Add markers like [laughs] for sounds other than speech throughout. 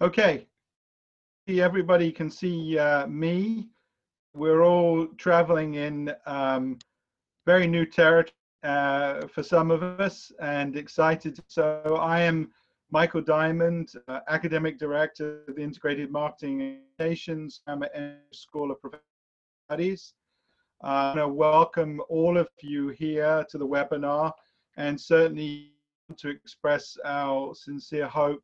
Okay, everybody can see uh, me. We're all traveling in um, very new territory uh, for some of us and excited. So I am Michael Diamond, uh, Academic Director of the Integrated Marketing Education School of Professional Studies. Uh, I want to welcome all of you here to the webinar and certainly to express our sincere hope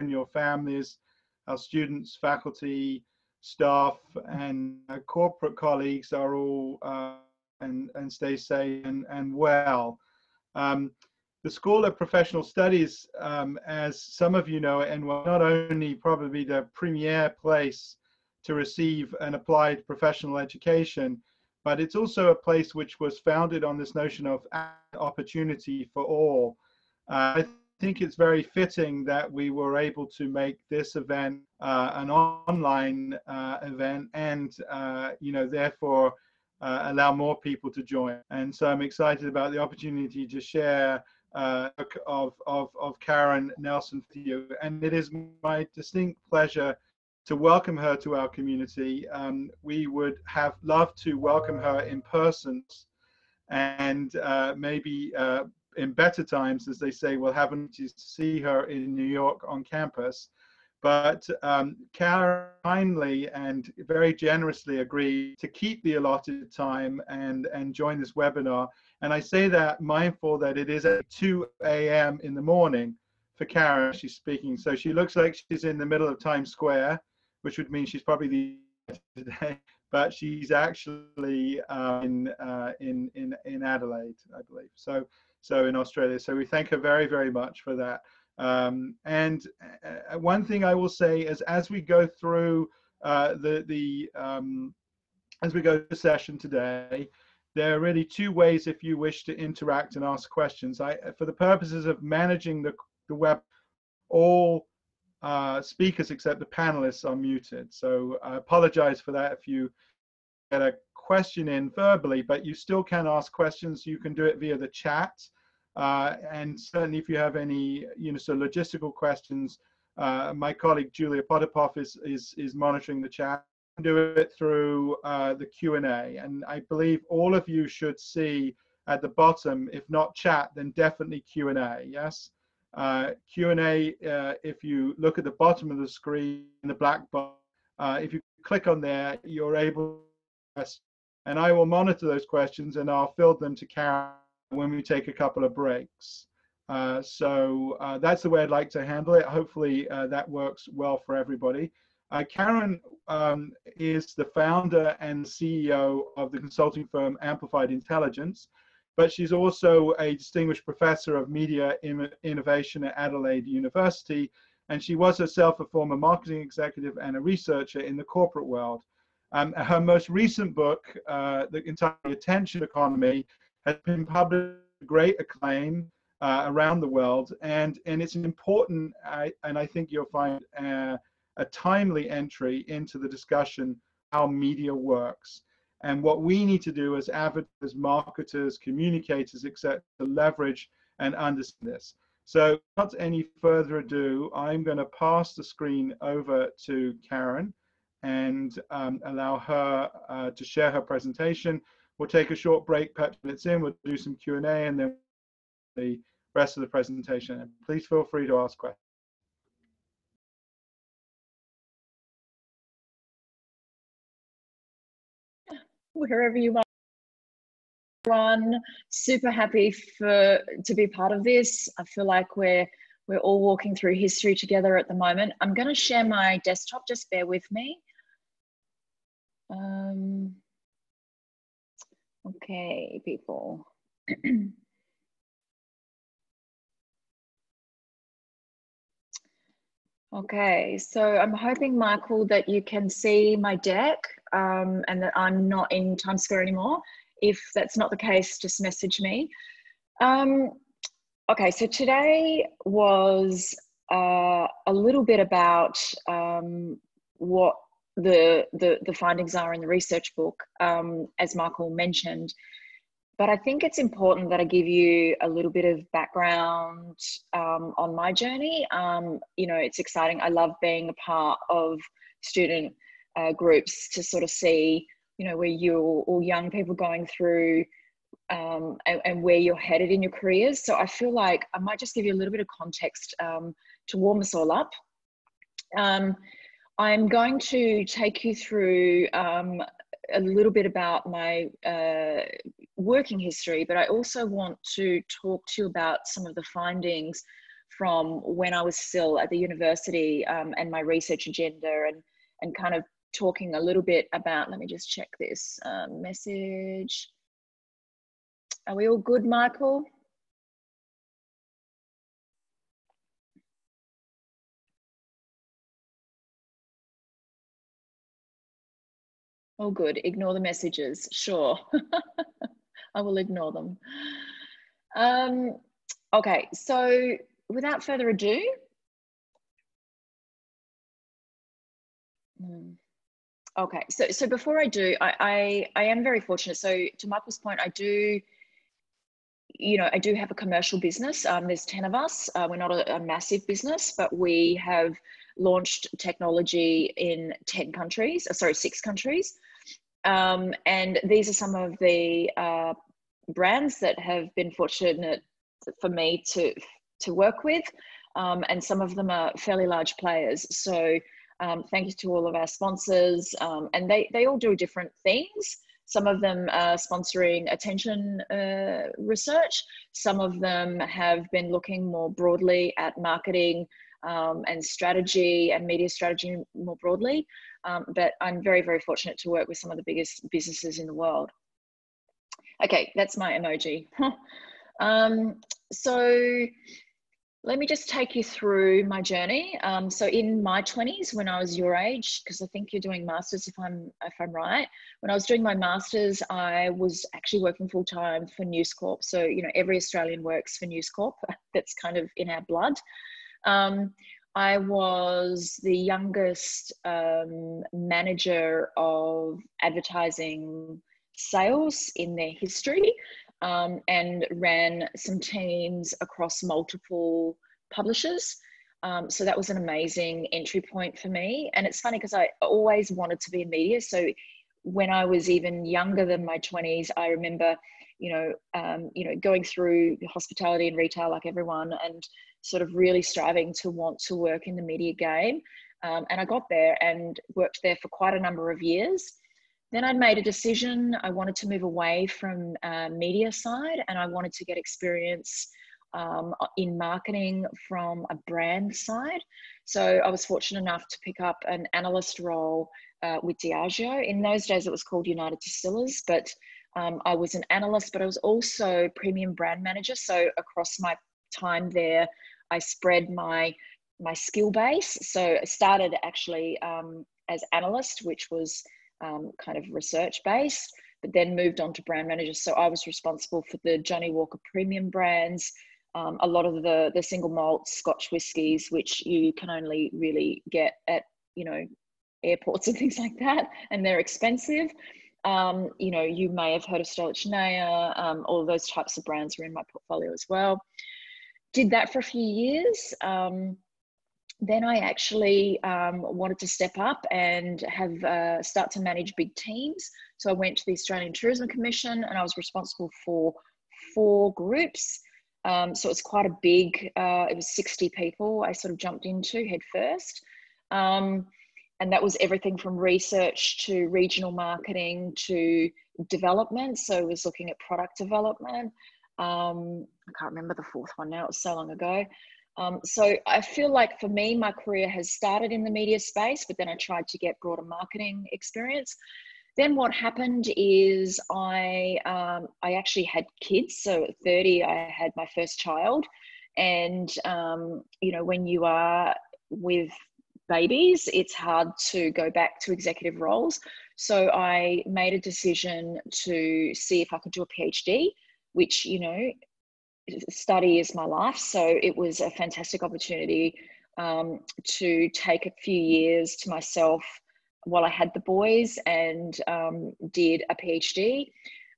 in your families, our students, faculty, staff, and corporate colleagues are all uh, and, and stay safe and, and well. Um, the School of Professional Studies, um, as some of you know, and not only probably the premier place to receive an applied professional education, but it's also a place which was founded on this notion of opportunity for all. Uh, I think it's very fitting that we were able to make this event uh, an online uh, event and, uh, you know, therefore uh, allow more people to join. And so I'm excited about the opportunity to share uh, of, of, of Karen Nelson with you. And it is my distinct pleasure to welcome her to our community. Um, we would have loved to welcome her in person and uh, maybe uh, in better times, as they say, we'll have to see her in New York on campus. But um, Karen kindly and very generously agreed to keep the allotted time and, and join this webinar. And I say that mindful that it is at 2 a.m. in the morning for Karen, she's speaking. So she looks like she's in the middle of Times Square, which would mean she's probably the [laughs] today, but she's actually uh, in, uh, in, in, in Adelaide, I believe. So, so in Australia. So we thank her very, very much for that. Um, and uh, one thing I will say is as we go through uh, the, the um, as we go to session today, there are really two ways if you wish to interact and ask questions. I, for the purposes of managing the, the web, all uh, speakers except the panelists are muted. So I apologize for that if you get a question in verbally, but you still can ask questions. You can do it via the chat. Uh, and certainly if you have any, you know, so logistical questions, uh, my colleague Julia Potapov is, is, is monitoring the chat. Do it through uh, the Q&A. And I believe all of you should see at the bottom, if not chat, then definitely Q&A, yes? Uh, Q&A, uh, if you look at the bottom of the screen, the black box, uh, if you click on there, you're able to and I will monitor those questions and I'll field them to Karen when we take a couple of breaks. Uh, so uh, that's the way I'd like to handle it. Hopefully uh, that works well for everybody. Uh, Karen um, is the founder and CEO of the consulting firm Amplified Intelligence, but she's also a distinguished professor of media innovation at Adelaide University, and she was herself a former marketing executive and a researcher in the corporate world. Um, her most recent book, uh, The Entire Attention Economy, has been published great acclaim uh, around the world, and and it's an important I, and I think you'll find uh, a timely entry into the discussion how media works and what we need to do as advertisers, marketers, communicators, etc., to leverage and understand this. So, without any further ado, I'm going to pass the screen over to Karen and um, allow her uh, to share her presentation. We'll take a short break, perhaps minutes in, we'll do some Q&A and then the rest of the presentation. And please feel free to ask questions. Wherever you are. Everyone, super happy for to be part of this. I feel like we're we're all walking through history together at the moment. I'm going to share my desktop. Just bear with me. Um, Okay, people. [clears throat] okay, so I'm hoping, Michael, that you can see my deck um, and that I'm not in Times Square anymore. If that's not the case, just message me. Um, okay, so today was uh, a little bit about um, what the, the, the findings are in the research book, um, as Michael mentioned. but I think it's important that I give you a little bit of background um, on my journey. Um, you know, it's exciting. I love being a part of student uh, groups to sort of see, you know, where you or young people going through um, and, and, where you're headed in your careers. So I feel like I might just give you a little bit of context um, to warm us all up. Um, I'm going to take you through um, a little bit about my uh, working history, but I also want to talk to you about some of the findings from when I was still at the university um, and my research agenda and, and kind of talking a little bit about, let me just check this um, message. Are we all good, Michael? Oh, good. Ignore the messages. Sure. [laughs] I will ignore them. Um, okay, so without further ado, hmm. okay, so so before I do, I, I I am very fortunate. So to Michael's point, I do you know, I do have a commercial business. Um, there's 10 of us. Uh, we're not a, a, massive business, but we have launched technology in 10 countries, uh, sorry, six countries. Um, and these are some of the uh, brands that have been fortunate for me to, to work with. Um, and some of them are fairly large players. So um, thank you to all of our sponsors. Um, and they, they all do different things. Some of them are sponsoring attention uh, research. Some of them have been looking more broadly at marketing um, and strategy and media strategy more broadly. Um, but I'm very, very fortunate to work with some of the biggest businesses in the world. Okay, that's my emoji. [laughs] um, so let me just take you through my journey. Um, so in my 20s, when I was your age, because I think you're doing masters, if I'm if I'm right, when I was doing my masters, I was actually working full time for News Corp. So you know, every Australian works for News Corp. [laughs] That's kind of in our blood. Um, I was the youngest um, manager of advertising sales in their history um, and ran some teams across multiple publishers. Um, so that was an amazing entry point for me. And it's funny because I always wanted to be in media. So when I was even younger than my 20s, I remember, you know, um, you know, going through hospitality and retail like everyone and sort of really striving to want to work in the media game. Um, and I got there and worked there for quite a number of years. Then I'd made a decision. I wanted to move away from uh, media side and I wanted to get experience um, in marketing from a brand side. So I was fortunate enough to pick up an analyst role uh, with Diageo. In those days, it was called United Distillers, but um, I was an analyst, but I was also premium brand manager. So across my time there, I spread my my skill base. So I started actually um, as analyst, which was um, kind of research based, but then moved on to brand manager. So I was responsible for the Johnnie Walker premium brands, um, a lot of the the single malt Scotch whiskies, which you can only really get at you know airports [laughs] and things like that, and they're expensive. Um, you know, you may have heard of Stolichnaya. Um, all those types of brands are in my portfolio as well. Did that for a few years. Um, then I actually um, wanted to step up and have uh, start to manage big teams. So I went to the Australian Tourism Commission and I was responsible for four groups. Um, so it's quite a big, uh, it was 60 people I sort of jumped into head first. Um, and that was everything from research to regional marketing to development. So I was looking at product development. Um, I can't remember the fourth one now, it was so long ago. Um, so I feel like for me, my career has started in the media space, but then I tried to get broader marketing experience. Then what happened is I um, I actually had kids. So at 30, I had my first child, and um, you know when you are with babies, it's hard to go back to executive roles. So I made a decision to see if I could do a PhD, which you know study is my life. So it was a fantastic opportunity um, to take a few years to myself while I had the boys and um, did a PhD.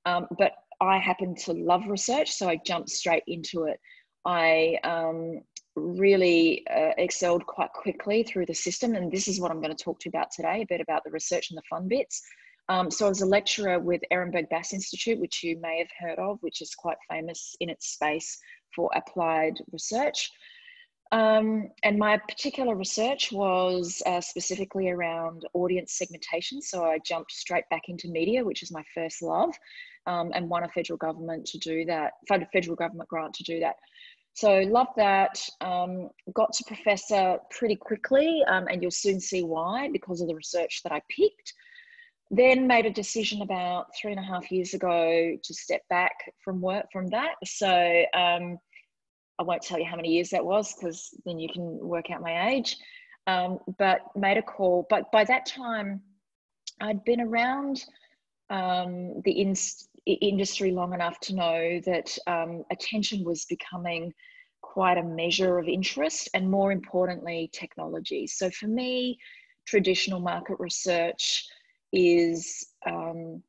Um, but I happen to love research, so I jumped straight into it. I um, really uh, excelled quite quickly through the system, and this is what I'm going to talk to you about today a bit about the research and the fun bits. Um, so I was a lecturer with Ehrenberg Bass Institute, which you may have heard of, which is quite famous in its space for applied research. Um, and my particular research was uh, specifically around audience segmentation. So I jumped straight back into media, which is my first love, um, and won a federal government to do that, federal government grant to do that. So love that. Um, got to professor pretty quickly, um, and you'll soon see why because of the research that I picked. Then made a decision about three and a half years ago to step back from work from that. So um, I won't tell you how many years that was because then you can work out my age. Um, but made a call. But by that time, I'd been around um, the in industry long enough to know that um, attention was becoming quite a measure of interest, and more importantly, technology. So for me, traditional market research is um,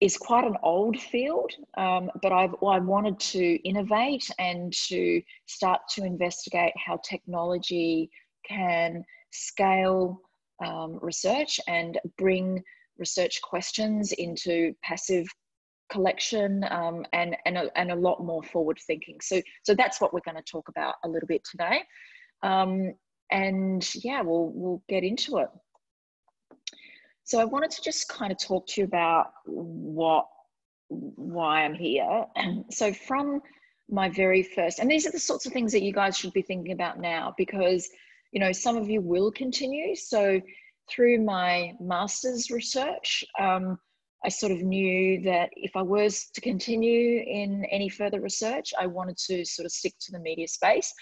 is quite an old field, um, but I've, I wanted to innovate and to start to investigate how technology can scale um, research and bring research questions into passive collection um, and, and, a, and a lot more forward thinking. So, so that's what we're going to talk about a little bit today. Um, and yeah, we'll, we'll get into it. So I wanted to just kind of talk to you about what, why I'm here. [clears throat] so from my very first, and these are the sorts of things that you guys should be thinking about now because, you know, some of you will continue. So through my master's research, um, I sort of knew that if I was to continue in any further research, I wanted to sort of stick to the media space.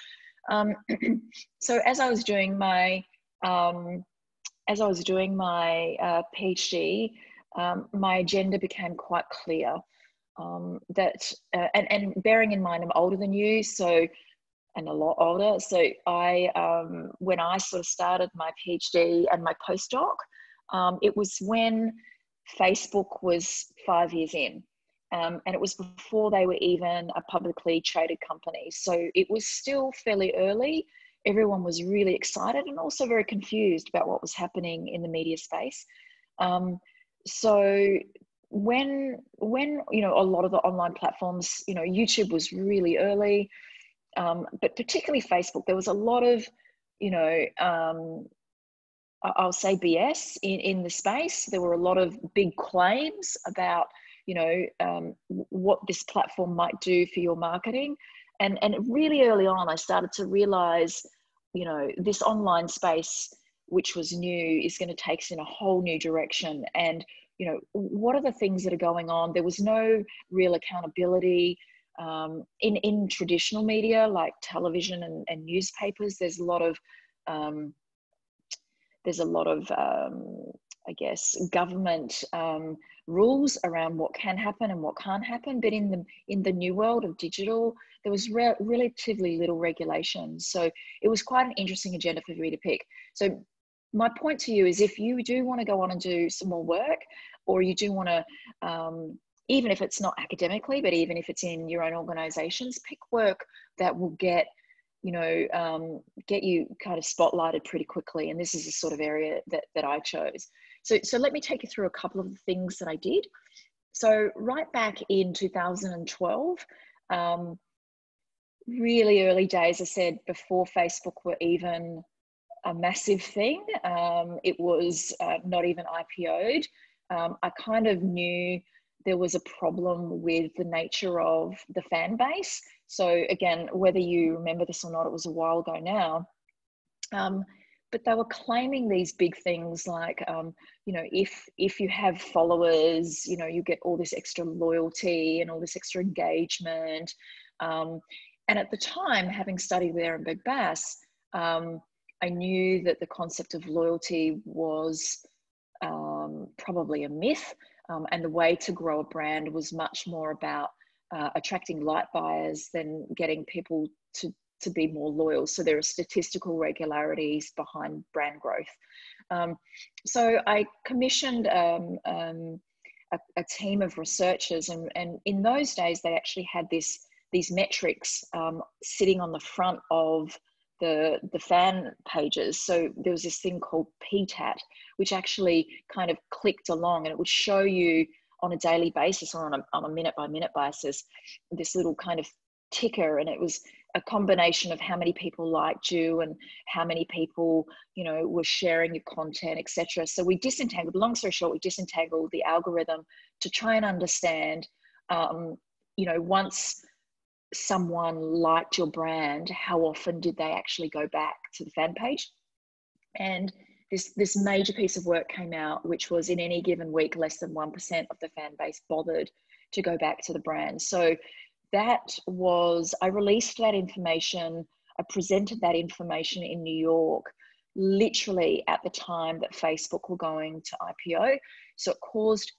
Um, [clears throat] so as I was doing my um, as I was doing my uh, PhD, um, my agenda became quite clear. Um, that uh, and, and bearing in mind I'm older than you, so and a lot older. So I um, when I sort of started my PhD and my postdoc, um, it was when Facebook was five years in. Um, and it was before they were even a publicly traded company. So it was still fairly early everyone was really excited and also very confused about what was happening in the media space. Um, so when when you know a lot of the online platforms, you know, YouTube was really early, um, but particularly Facebook, there was a lot of you know um, I'll say BS in in the space. There were a lot of big claims about you know um, what this platform might do for your marketing. And and really early on i started to realize you know this online space which was new is going to take us in a whole new direction. And you know what are the things that are going on? There was no real accountability um, in in traditional media like television and, and newspapers. There's a lot of um, there's a lot of um, I guess government um, rules around what can happen and what can't happen. But in the in the new world of digital, there was re- relatively little regulation. So it was quite an interesting agenda for me to pick. So my point to you is, if you do want to go on and do some more work, or you do want to, um, even if it's not academically, but even if it's in your own organisations, pick work that will get you know, um, get you kind of spotlighted pretty quickly. And this is the sort of area that, that I chose. So, so let me take you through a couple of the things that I did. So right back in 2012, um, really early days, I said before Facebook were even a massive thing, um, it was uh, not even IPO'd. Um, I kind of knew there was a problem with the nature of the fan base. So again, whether you remember this or not, it was a while ago now. Um, but they were claiming these big things like um, you know if if you have followers you know you get all this extra loyalty and all this extra engagement um, and at the time having studied with Ehrenberg Bass um, I knew that the concept of loyalty was um, probably a myth um, and the way to grow a brand was much more about uh, attracting light buyers than getting people to to be more loyal. So there are statistical regularities behind brand growth. Um, so I commissioned um, um, a, a, team of researchers, and, and in those days they actually had this these metrics um, sitting on the front of the the fan pages. So there was this thing called PTAT, which actually kind of clicked along, and it would show you on a daily basis or on a, on a minute by minute basis this little kind of ticker, and it was a combination of how many people liked you and how many people you know were sharing your content etc so we disentangled long story short we disentangled the algorithm to try and understand um, you know once someone liked your brand, how often did they actually go back to the fan page? And this, this major piece of work came out, which was in any given week, less than 1% of the fan base bothered to go back to the brand. So that was, I released that information, I presented that information in New York, literally at the time that Facebook were going to IPO. So it caused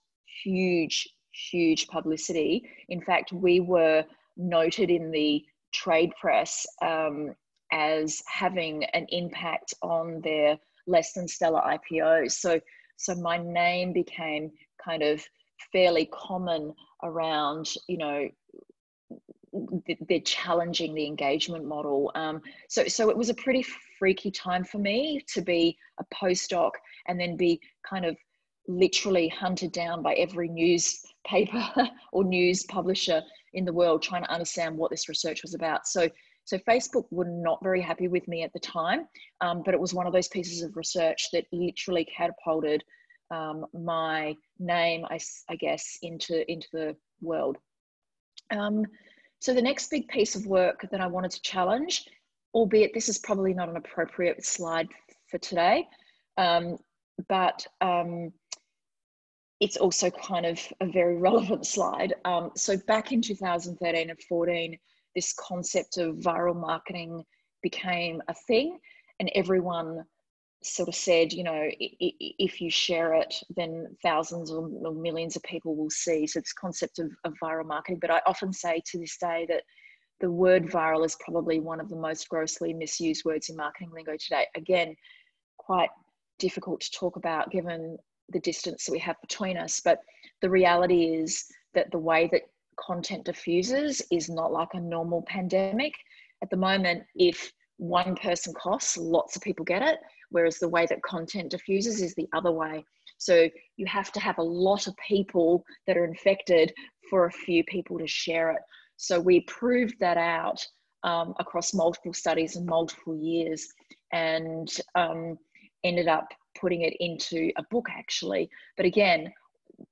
huge, huge publicity. In fact, we were noted in the trade press um, as having an impact on their less than stellar IPOs. So, so my name became kind of fairly common around, you know, they're challenging the engagement model. Um, so, so it was a pretty freaky time for me to be a postdoc and then be kind of literally hunted down by every newspaper [laughs] or news publisher in the world trying to understand what this research was about. So, so Facebook were not very happy with me at the time, um, but it was one of those pieces of research that literally catapulted um, my name, I, I, guess, into into the world. Um, so the next big piece of work that I wanted to challenge, albeit this is probably not an appropriate slide for today, um, but um, it's also kind of a very [laughs] relevant slide. Um, so back in 2013 and 14, this concept of viral marketing became a thing, and everyone sort of said, you know, if you share it, then thousands or millions of people will see. So this concept of, of viral marketing. But I often say to this day that the word viral is probably one of the most grossly misused words in marketing lingo today. Again, quite difficult to talk about given the distance that we have between us. But the reality is that the way that content diffuses is not like a normal pandemic. At the moment, if one person coughs, lots of people get it, whereas the way that content diffuses is the other way. So you have to have a lot of people that are infected for a few people to share it. So we proved that out um, across multiple studies and multiple years and um, ended up putting it into a book actually. But again,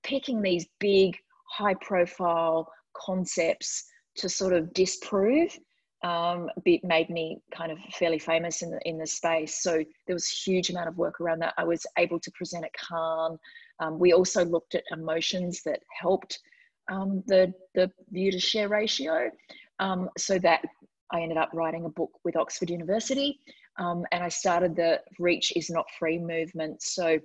picking these big, high profile concepts to sort of disprove um, made me kind of fairly famous in the in the space. So there was a huge amount of work around that. I was able to present at Cannes. Um, we also looked at emotions that helped um, the the view to share ratio. Um, so that I ended up writing a book with Oxford University, um, and I started the Reach is Not Free movement. So,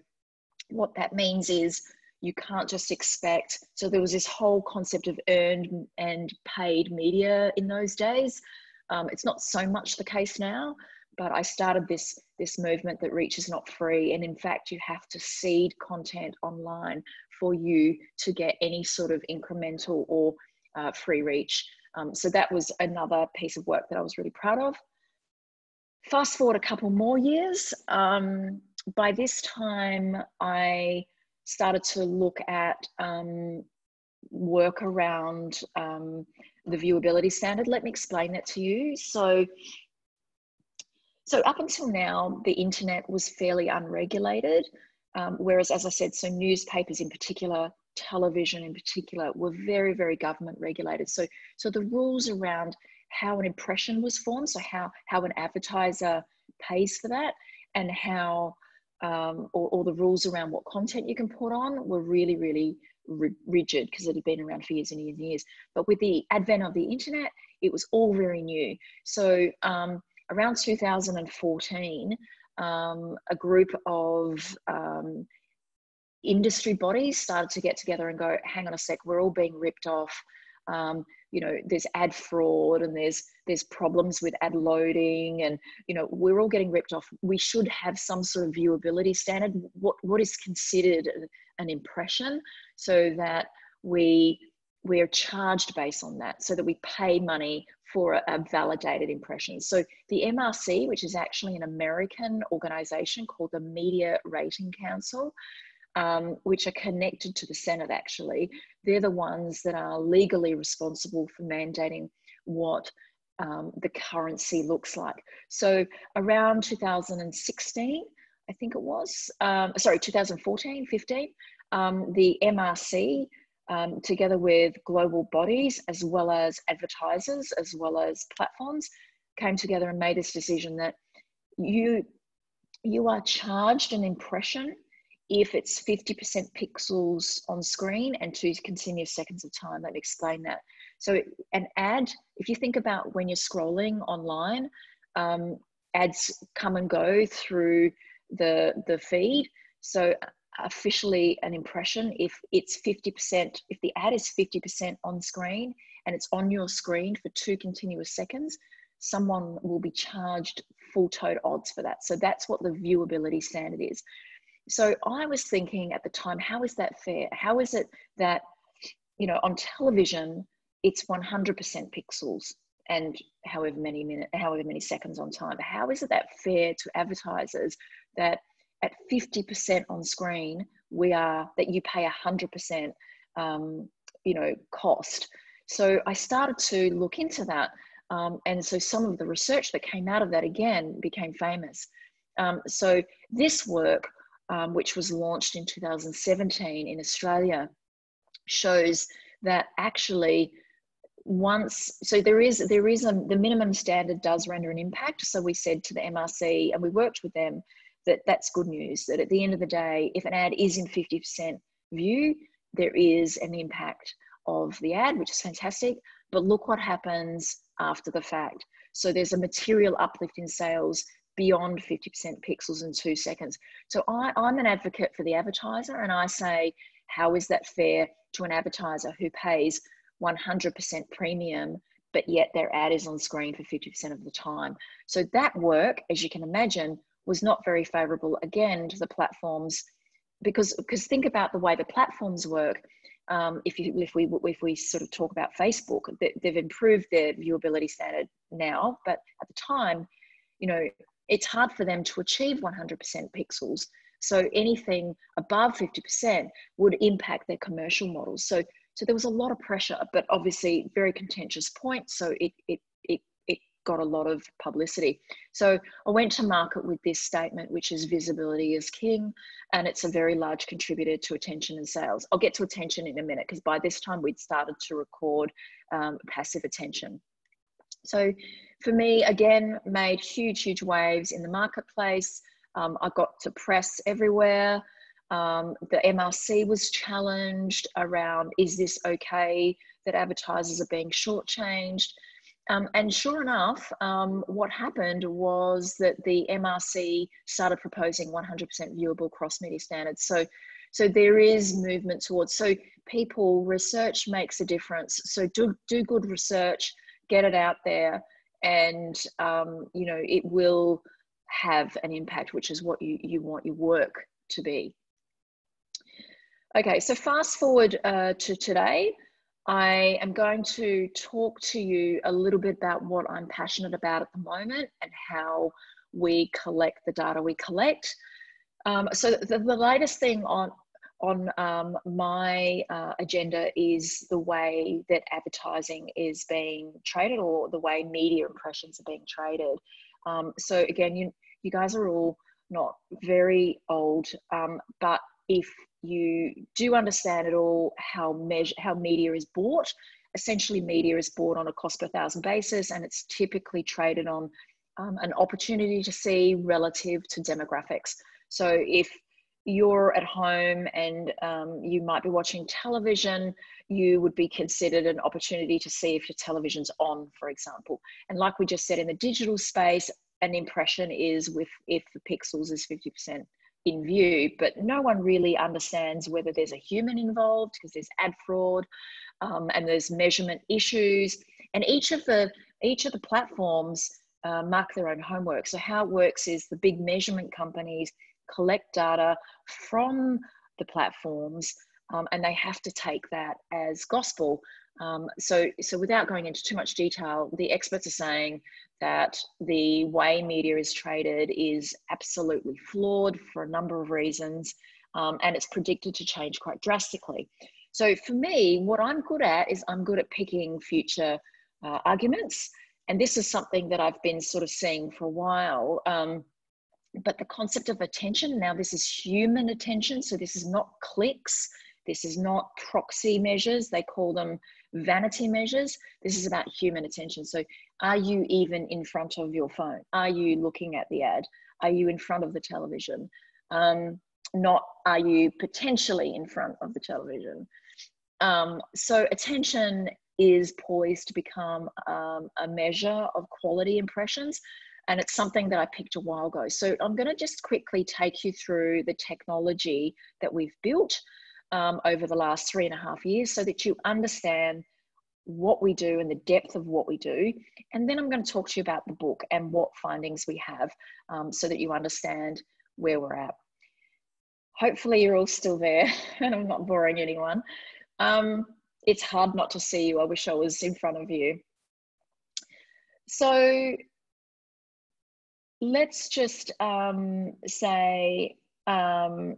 what that means is you can't just expect. So, there was this whole concept of earned and paid media in those days. Um, it's not so much the case now, but I started this this movement that Reach is not free, and in fact, you have to seed content online for you to get any sort of incremental or uh, free reach. Um, so that was another piece of work that I was really proud of. Fast forward a couple more years. Um, by this time, I started to look at um, work around um, the viewability standard. Let me explain that to you. So, so up until now, the internet was fairly unregulated. Um, whereas, as I said, so newspapers in particular, television in particular, were very, very government regulated. So, so the rules around how an impression was formed, so how, how an advertiser pays for that, and how um, or, or, the rules around what content you can put on were really, really rigid because it had been around for years and years and years. But with the advent of the internet, it was all very new. So um, around 2014, um, a group of um, industry bodies started to get together and go, hang on a sec, we're all being ripped off. Um, you know there's ad fraud and there's there's problems with ad loading and you know we're all getting ripped off we should have some sort of viewability standard what what is considered an impression so that we we're charged based on that so that we pay money for a, a, validated impression. So the MRC, which is actually an American organization called the Media Rating Council, um, which are connected to the Senate actually, they're the ones that are legally responsible for mandating what um, the currency looks like. So around 2016, I think it was, um, sorry, 2014, 15, um, the MRC um, together with global bodies as well as advertisers as well as platforms came together and made this decision that you you are charged an impression if it's 50% pixels on screen and two continuous seconds of time let me explain that so an ad if you think about when you're scrolling online um, ads come and go through the the feed so officially an impression if it's 50%, if the ad is 50% on screen and it's on your screen for two continuous seconds, someone will be charged full tote odds for that. So that's what the viewability standard is. So I was thinking at the time, how is that fair? How is it that, you know, on television, it's 100% pixels and however many minutes, however many seconds on time. How is it that fair to advertisers that at 50% on screen, we are that you pay 100%, um, you know, cost. So I started to look into that. Um, and so some of the research that came out of that again became famous. Um, so this work, um, which was launched in 2017 in Australia, shows that actually once so there is there is a the minimum standard does render an impact so we said to the mrc and we worked with them that that's good news. That at the end of the day, if an ad is in 50% view, there is an impact of the ad, which is fantastic. But look what happens after the fact. So there's a material uplift in sales beyond 50% pixels in two seconds. So I, I'm an advocate for the advertiser, and I say, how is that fair to an advertiser who pays 100% premium, but yet their ad is on screen for 50% of the time? So that work, as you can imagine, was not very favorable again to the platforms because because think about the way the platforms work um, if you if we if we sort of talk about Facebook they, they've improved their viewability standard now but at the time you know it's hard for them to achieve 100% pixels so anything above 50% would impact their commercial models so so there was a lot of pressure but obviously very contentious point so it it it, it got a lot of publicity. So I went to market with this statement, which is visibility is king, and it's a very large contributor to attention and sales. I'll get to attention in a minute because by this time we'd started to record um, passive attention. So for me, again, made huge, huge waves in the marketplace. Um, I got to press everywhere. Um, the MRC was challenged around is this okay that advertisers are being shortchanged? Um, and sure enough, um, what happened was that the MRC started proposing 100% viewable cross media standards. So, so there is movement towards. So people, research makes a difference. So do do good research, get it out there, and um, you know it will have an impact, which is what you you want your work to be. Okay, so fast forward uh, to today. I am going to talk to you a little bit about what I'm passionate about at the moment and how we collect the data we collect. Um, so the, the, latest thing on on um, my uh, agenda is the way that advertising is being traded or the way media impressions are being traded. Um, so again, you you guys are all not very old, um, but if you do understand at all how measure how media is bought. Essentially, media is bought on a cost per thousand basis, and it's typically traded on um, an opportunity to see relative to demographics. So if you're at home and um, you might be watching television, you would be considered an opportunity to see if your television's on, for example. And like we just said in the digital space, an impression is with if the pixels is 50% in view, but no one really understands whether there's a human involved because there's ad fraud um, and there's measurement issues. And each of the each of the platforms uh, mark their own homework. So how it works is the big measurement companies collect data from the platforms um, and they have to take that as gospel. Um, so, so without going into too much detail, the experts are saying that the way media is traded is absolutely flawed for a number of reasons, um, and it's predicted to change quite drastically. So, for me, what I'm good at is I'm good at picking future uh, arguments, and this is something that I've been sort of seeing for a while. Um, but the concept of attention now, this is human attention, so this is not clicks this is not proxy measures, they call them vanity measures. This is about human attention. So, are you even in front of your phone? Are you looking at the ad? Are you in front of the television? Um, not are you potentially in front of the television? Um, so, attention is poised to become um, a measure of quality impressions. And it's something that I picked a while ago. So, I'm going to just quickly take you through the technology that we've built um, over the last three and a half years so that you understand what we do and the depth of what we do. And then I'm going to talk to you about the book and what findings we have um, so that you understand where we're at. Hopefully, you're all still there [laughs] and I'm not boring anyone. Um, it's hard not to see you. I wish I was in front of you. So, let's just um, say um,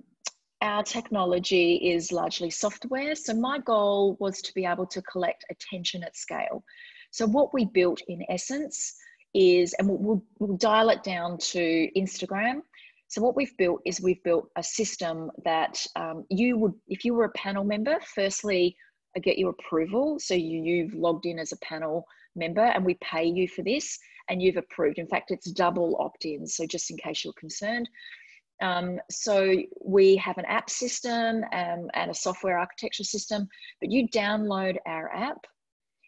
our technology is largely software. So my goal was to be able to collect attention at scale. So what we built in essence is, and we'll, we'll dial it down to Instagram. So what we've built is we've built a system that um, you would, if you were a panel member, firstly, I get your approval. So you, you've logged in as a panel member and we pay you for this and you've approved. In fact, it's double opt-in. So just in case you're concerned. Um, so we have an app system um, and a software architecture system, but you download our app.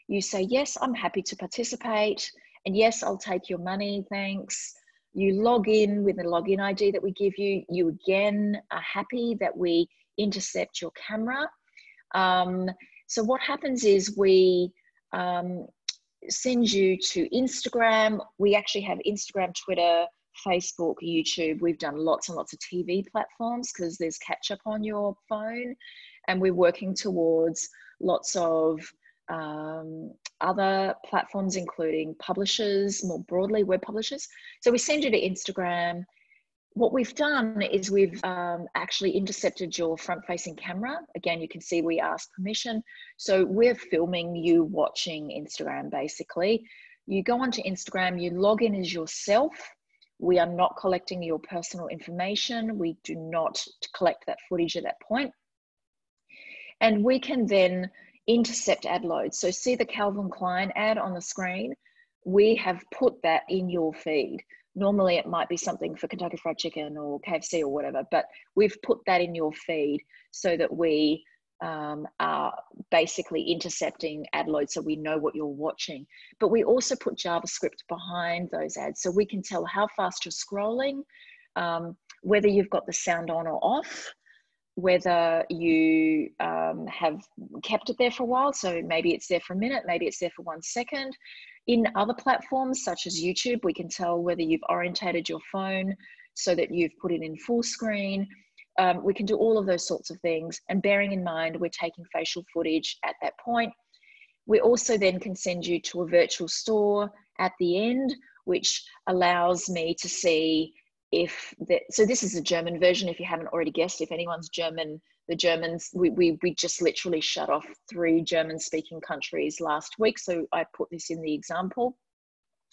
You say, yes, I'm happy to participate. And yes, I'll take your money, thanks. You log in with the login ID that we give you. You again are happy that we intercept your camera. Um, so what happens is we um, send you to Instagram. We actually have Instagram, Twitter, Facebook, YouTube. We've done lots and lots of TV platforms because there's catch up on your phone. And we're working towards lots of um, other platforms, including publishers, more broadly, web publishers. So we send you to Instagram. What we've done is we've um, actually intercepted your front facing camera. Again, you can see we ask permission. So we're filming you watching Instagram basically. You go onto Instagram, you log in as yourself we are not collecting your personal information. We do not collect that footage at that point. And we can then intercept ad loads. So see the Calvin Klein ad on the screen. We have put that in your feed. Normally it might be something for Kentucky Fried Chicken or KFC or whatever, but we've put that in your feed so that we um, are basically intercepting ad loads so we know what you're watching. But we also put JavaScript behind those ads so we can tell how fast you're scrolling, um, whether you've got the sound on or off, whether you um, have kept it there for a while. So maybe it's there for a minute, maybe it's there for one second. In other platforms such as YouTube, we can tell whether you've orientated your phone so that you've put it in full screen um, we can do all of those sorts of things. And bearing in mind, we're taking facial footage at that point. We also then can send you to a virtual store at the end, which allows me to see if that, so this is a German version, if you haven't already guessed, if anyone's German, the Germans, we, we, we just literally shut off three German speaking countries last week. So I put this in the example.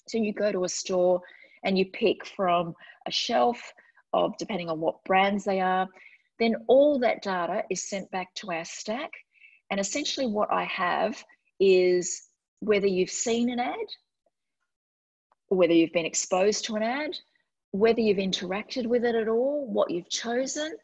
So you go to a store and you pick from a shelf of depending on what brands they are, then all that data is sent back to our stack. And essentially, what I have is whether you've seen an ad, whether you've been exposed to an ad, whether you've interacted with it at all, what you've chosen.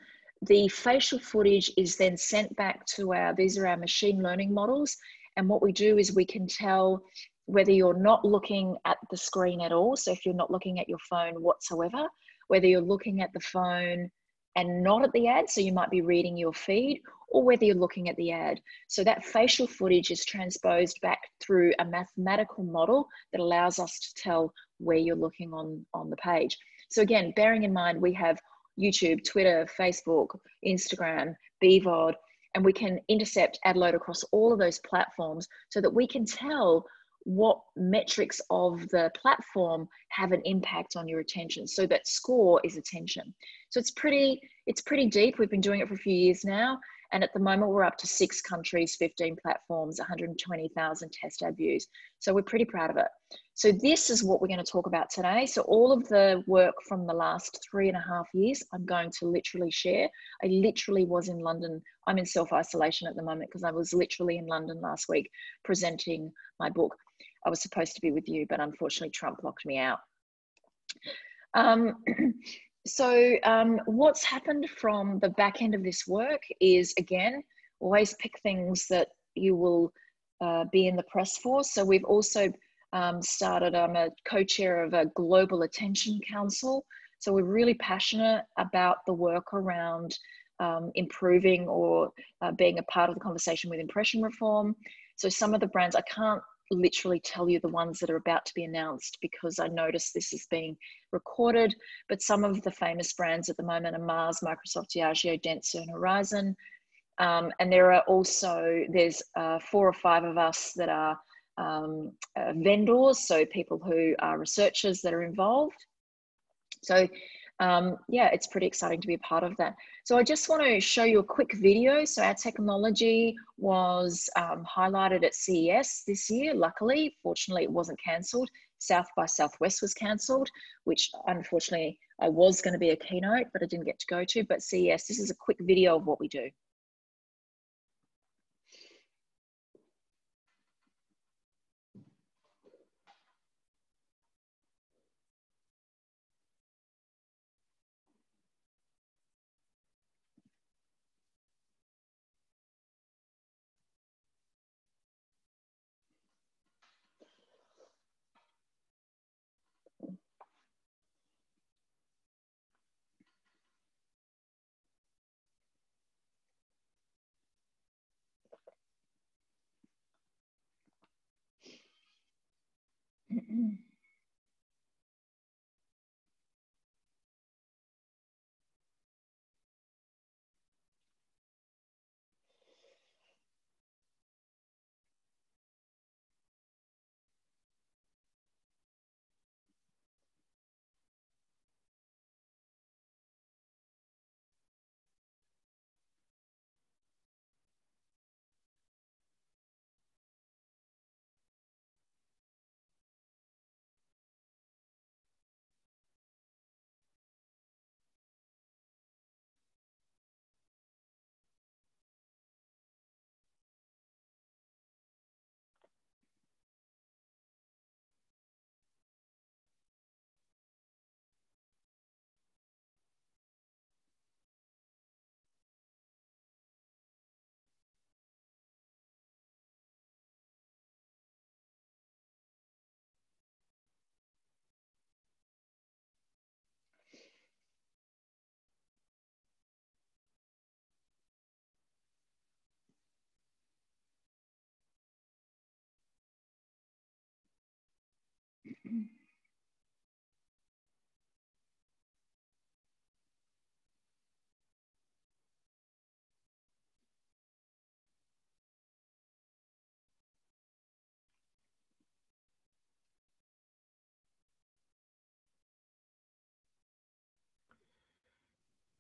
The facial footage is then sent back to our, these are our machine learning models. And what we do is we can tell whether you're not looking at the screen at all. So if you're not looking at your phone whatsoever, whether you're looking at the phone and not at the ad, so you might be reading your feed, or whether you're looking at the ad. So that facial footage is transposed back through a mathematical model that allows us to tell where you're looking on, on the page. So again, bearing in mind we have YouTube, Twitter, Facebook, Instagram, BVOD, and we can intercept ad load across all of those platforms so that we can tell what metrics of the platform have an impact on your attention so that score is attention. So it's pretty it's pretty deep. We've been doing it for a few years now and at the moment we're up to six countries 15 platforms 120000 test ad views. So we're pretty proud of it. So this is what we're going to talk about today. So all of the work from the last three and a half years i'm going to literally share. I literally was in london. I'm in self-isolation at the moment because i was literally in london last week presenting my book. I was supposed to be with you, but unfortunately Trump locked me out. Um, [clears throat] so um, what's happened from the back end of this work is again, always pick things that you will uh, be in the press for. So we've also um, started, I'm a co-chair of a global attention council. So we're really passionate about the work around um, improving or uh, being a part of the conversation with impression reform. So some of the brands, I can't literally tell you the ones that are about to be announced because I noticed this is being recorded. But some of the famous brands at the moment are Mars, Microsoft, Diageo, Dentsu, and Horizon. Um, and there are also there's uh, four or five of us that are um, uh, vendors, so people who are researchers that are involved. So um, yeah, it's pretty exciting to be a part of that. So I just want to show you a quick video. So our technology was um, highlighted at CES this year. Luckily, fortunately, it wasn't cancelled. South by Southwest was cancelled, which unfortunately I was going to be a keynote, but I didn't get to go to. But CES, this is a quick video of what we do.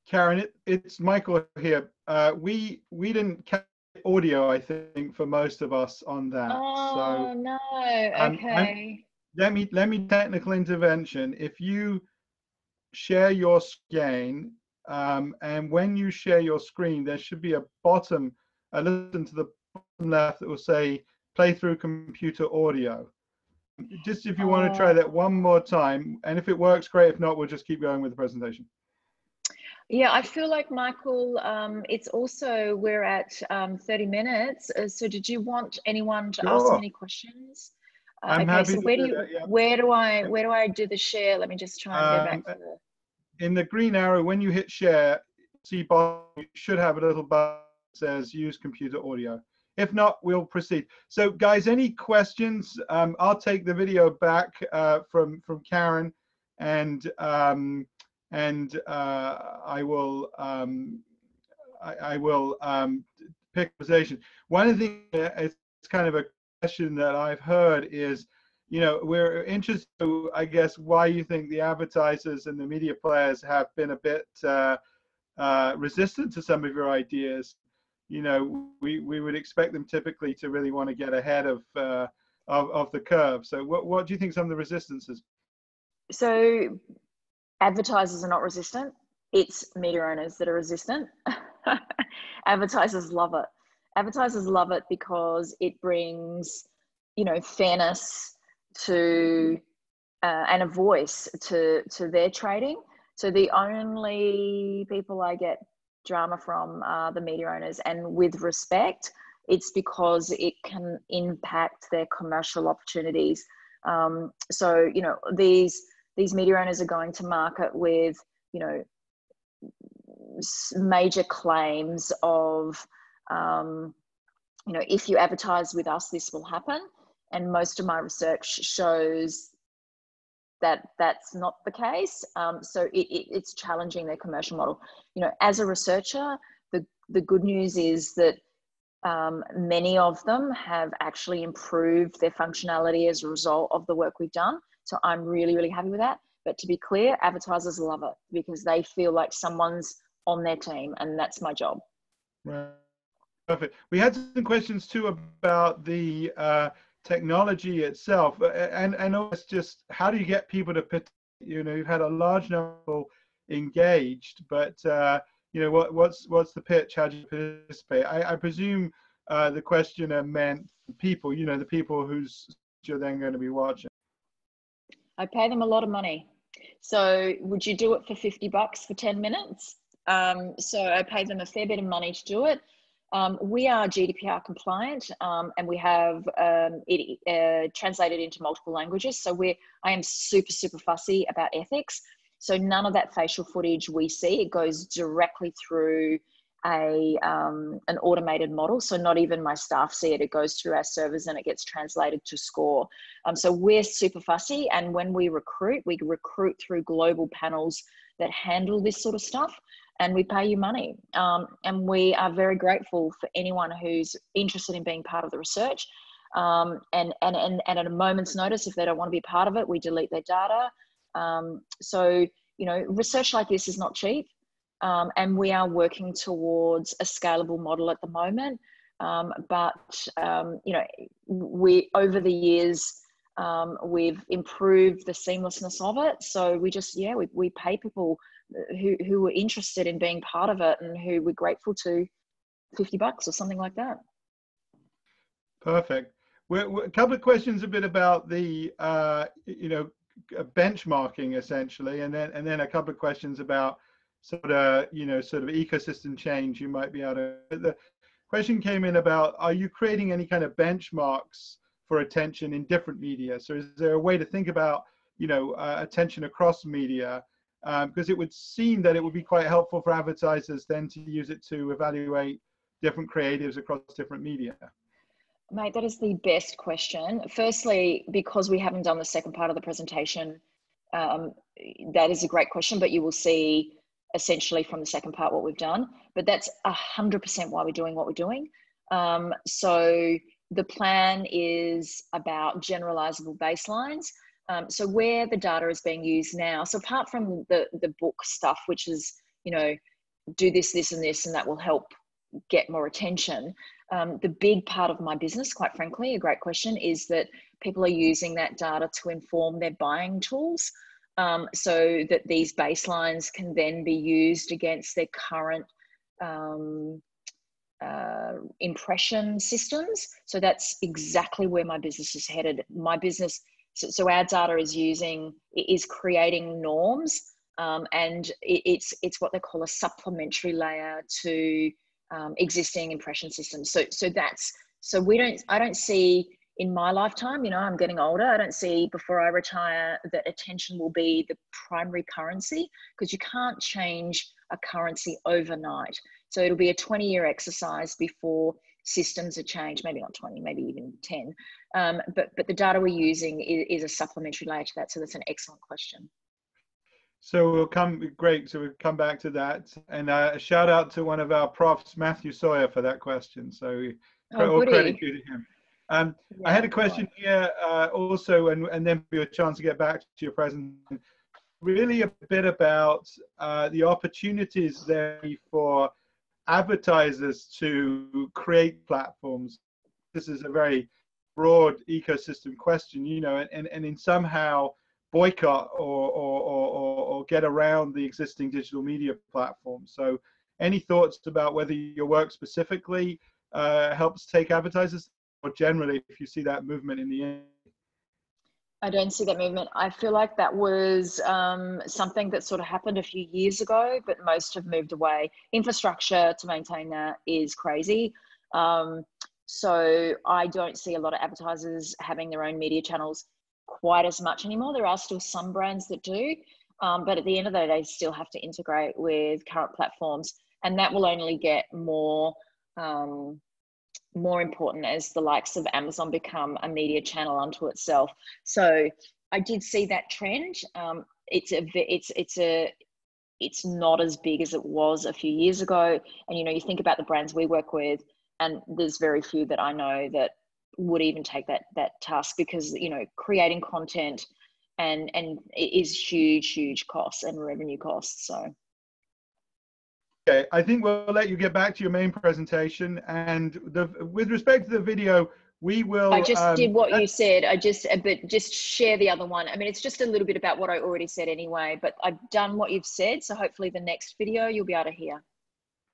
Karen, it, it's Michael here. Uh, we we didn't catch audio, I think, for most of us on that. Oh so, no! um, Okay. Let me let me technical intervention. If you share your screen, um, and when you share your screen, there should be a bottom, a listen to the bottom left that will say play through computer audio. Just if you want to try Oh. that one more time, and if it works, great. If not, we'll just keep going with the presentation. Yeah, I feel like Michael. Um, it's also we're at um, thirty minutes. Uh, so, did you want anyone to ask Sure. me any questions? Uh, I'm okay, happy so where do do you that, yeah. where do I where do I do the share? Let me just try and go Um, back to the. in the green arrow, when you hit share, see bottom, you should have a little button that says use computer audio. If not, we'll proceed. So guys, any questions? Um, I'll take the video back uh, from, from Karen and, um, and uh, I will, um, I, I will um, pixelization. One of the things, it's kind of a question that I've heard is, you know, we're interested, I guess, why you think the advertisers and the media players have been a bit uh, uh, resistant to some of your ideas. You know, we, we would expect them typically to really want to get ahead of, uh, of, of the curve. So what, what do you think some of the resistances? So advertisers are not resistant. It's media owners that are resistant. [laughs] advertisers love it. Advertisers love it because it brings, you know, fairness to uh, and a voice to to their trading. So the only people I get drama from are the media owners, and with respect, it's because it can impact their commercial opportunities. Um, so you know these these media owners are going to market with you know major claims of um, you know if you advertise with us this will happen. And most of my research shows that that's not the case. Um, so it, it, it's challenging their commercial model. You know as a researcher the, the good news is that um, many of them have actually improved their functionality as a result of the work we've done. So i'm really really happy with that. But to be clear advertisers love it because they feel like someone's on their team, and that's my job. Right. Perfect. We had some questions too about the uh, technology itself, and and it's just how do you get people to? You know, you've had a large number engaged, but uh, you know what what's what's the pitch? How do you participate? I, I presume uh, the questioner meant people. You know, the people who's you're then going to be watching. I pay them a lot of money. So would you do it for 50 bucks for 10 minutes? Um, so I pay them a fair bit of money to do it. Um, we are GDPR compliant um, and we have um, it uh, translated into multiple languages. So we I am super, super fussy about ethics. So none of that facial footage we see, it goes directly through a um, an automated model. So not even my staff see it. It goes through our servers and it gets translated to score. Um, so we're super fussy. And when we recruit, we recruit through global panels that handle this sort of stuff and we pay you money. Um, and we are very grateful for anyone who's interested in being part of the research. Um, and, and, and, and at a moment's notice, if they don't want to be part of it, we delete their data. Um, so, you know, research like this is not cheap. Um, and we are working towards a scalable model at the moment. Um, but, um, you know, we, over the years, we've improved the seamlessness of it. So we just, yeah, we, we pay people who who were interested in being part of it and who were grateful to 50 bucks or something like that. Perfect. We're, we're, a couple of questions a bit about the uh, you know benchmarking essentially and then and then a couple of questions about sort of you know sort of ecosystem change you might be able to the question came in about are you creating any kind of benchmarks for attention in different media? So is there a way to think about you know uh, attention across media because um, it would seem that it would be quite helpful for advertisers then to use it to evaluate different creatives across different media. Mate, that is the best question. Firstly, because we haven't done the second part of the presentation, um, that is a great question, but you will see essentially from the second part what we've done. But that's 100% why we're doing what we're doing. Um, so the plan is about generalizable baselines. Um, so where the data is being used now, so apart from the the book stuff, which is you know do this, this, and this, and that will help get more attention. Um, the big part of my business, quite frankly, a great question, is that people are using that data to inform their buying tools. Um, so that these baselines can then be used against their current um, uh, impression systems. So that's exactly where my business is headed. My business so, so our data is using is creating norms, um, and it, it's it's what they call a supplementary layer to um, existing impression systems. So so that's so we don't I don't see in my lifetime, you know, I'm getting older. I don't see before I retire that attention will be the primary currency because you can't change a currency overnight. So it'll be a 20 year exercise before systems are changed, maybe not 20, maybe even 10. Um, but, but the data we're using is, is, a supplementary layer to that. So that's an excellent question. So we'll come, great. So we'll come back to that. And uh, a shout out to one of our profs, Matthew Sawyer, for that question. So Oh, all credit due to him. Um, I had a Yeah. question here uh, also, and, and then be a chance to get back to your present. Really a bit about uh, the opportunities there for advertisers to create platforms. This is a very broad ecosystem question, you know, and, and, and in somehow boycott or, or, or, or, get around the existing digital media platforms. So any thoughts about whether your work specifically uh, helps take advertisers or generally if you see that movement in the? I don't see that movement. I feel like that was um, something that sort of happened a few years ago, but most have moved away. Infrastructure to maintain that is crazy. Um, so I don't see a lot of advertisers having their own media channels quite as much anymore. There are still some brands that do, um, but at the end of the day, they still have to integrate with current platforms, and that will only get more um, more important as the likes of Amazon become a media channel unto itself. So I did see that trend. Um, it's a it's it's a it's not as big as it was a few years ago. And you know, you think about the brands we work with, and there's very few that I know that would even take that that task because you know creating content and and it is huge huge costs and revenue costs. So Okay, I think we'll let you get back to your main presentation. And the, with respect to the video, we will. I just um, did what you said. I just, uh, but just share the other one. I mean, it's just a little bit about what I already said anyway, but I've done what you've said. So hopefully the next video you'll be able to hear.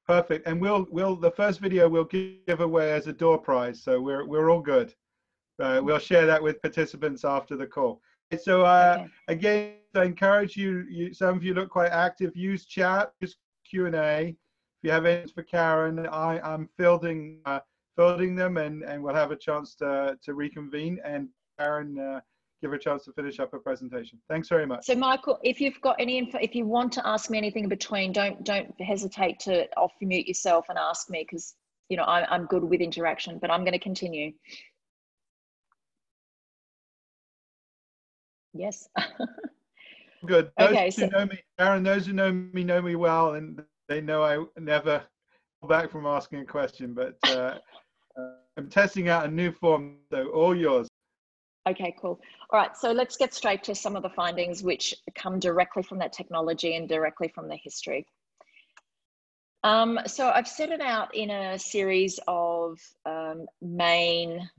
Perfect. And we'll we'll the first video we'll give away as a door prize. So we're we're all good. Uh, we'll share that with participants after the call. So uh, Okay. again, I encourage you, you. Some of you look quite active. Use chat. Use Q and A. If you have any for Karen, I'm fielding uh, fielding them, and and we'll have a chance to to reconvene and Karen uh, give her a chance to finish up her presentation. Thanks very much. So Michael, if you've got any info, if you want to ask me anything in between, don't don't hesitate to off mute yourself and ask me because you know I, I'm good with interaction. But I'm going to continue. Yes. [laughs] Good. Those Okay, who so- know me, Aaron, those who know me know me well, and they know I never hold back from asking a question. But uh, [laughs] uh, I'm testing out a new form, so all yours. Okay, cool. All right, so let's get straight to some of the findings which come directly from that technology and directly from the history. Um, so I've set it out in a series of um, main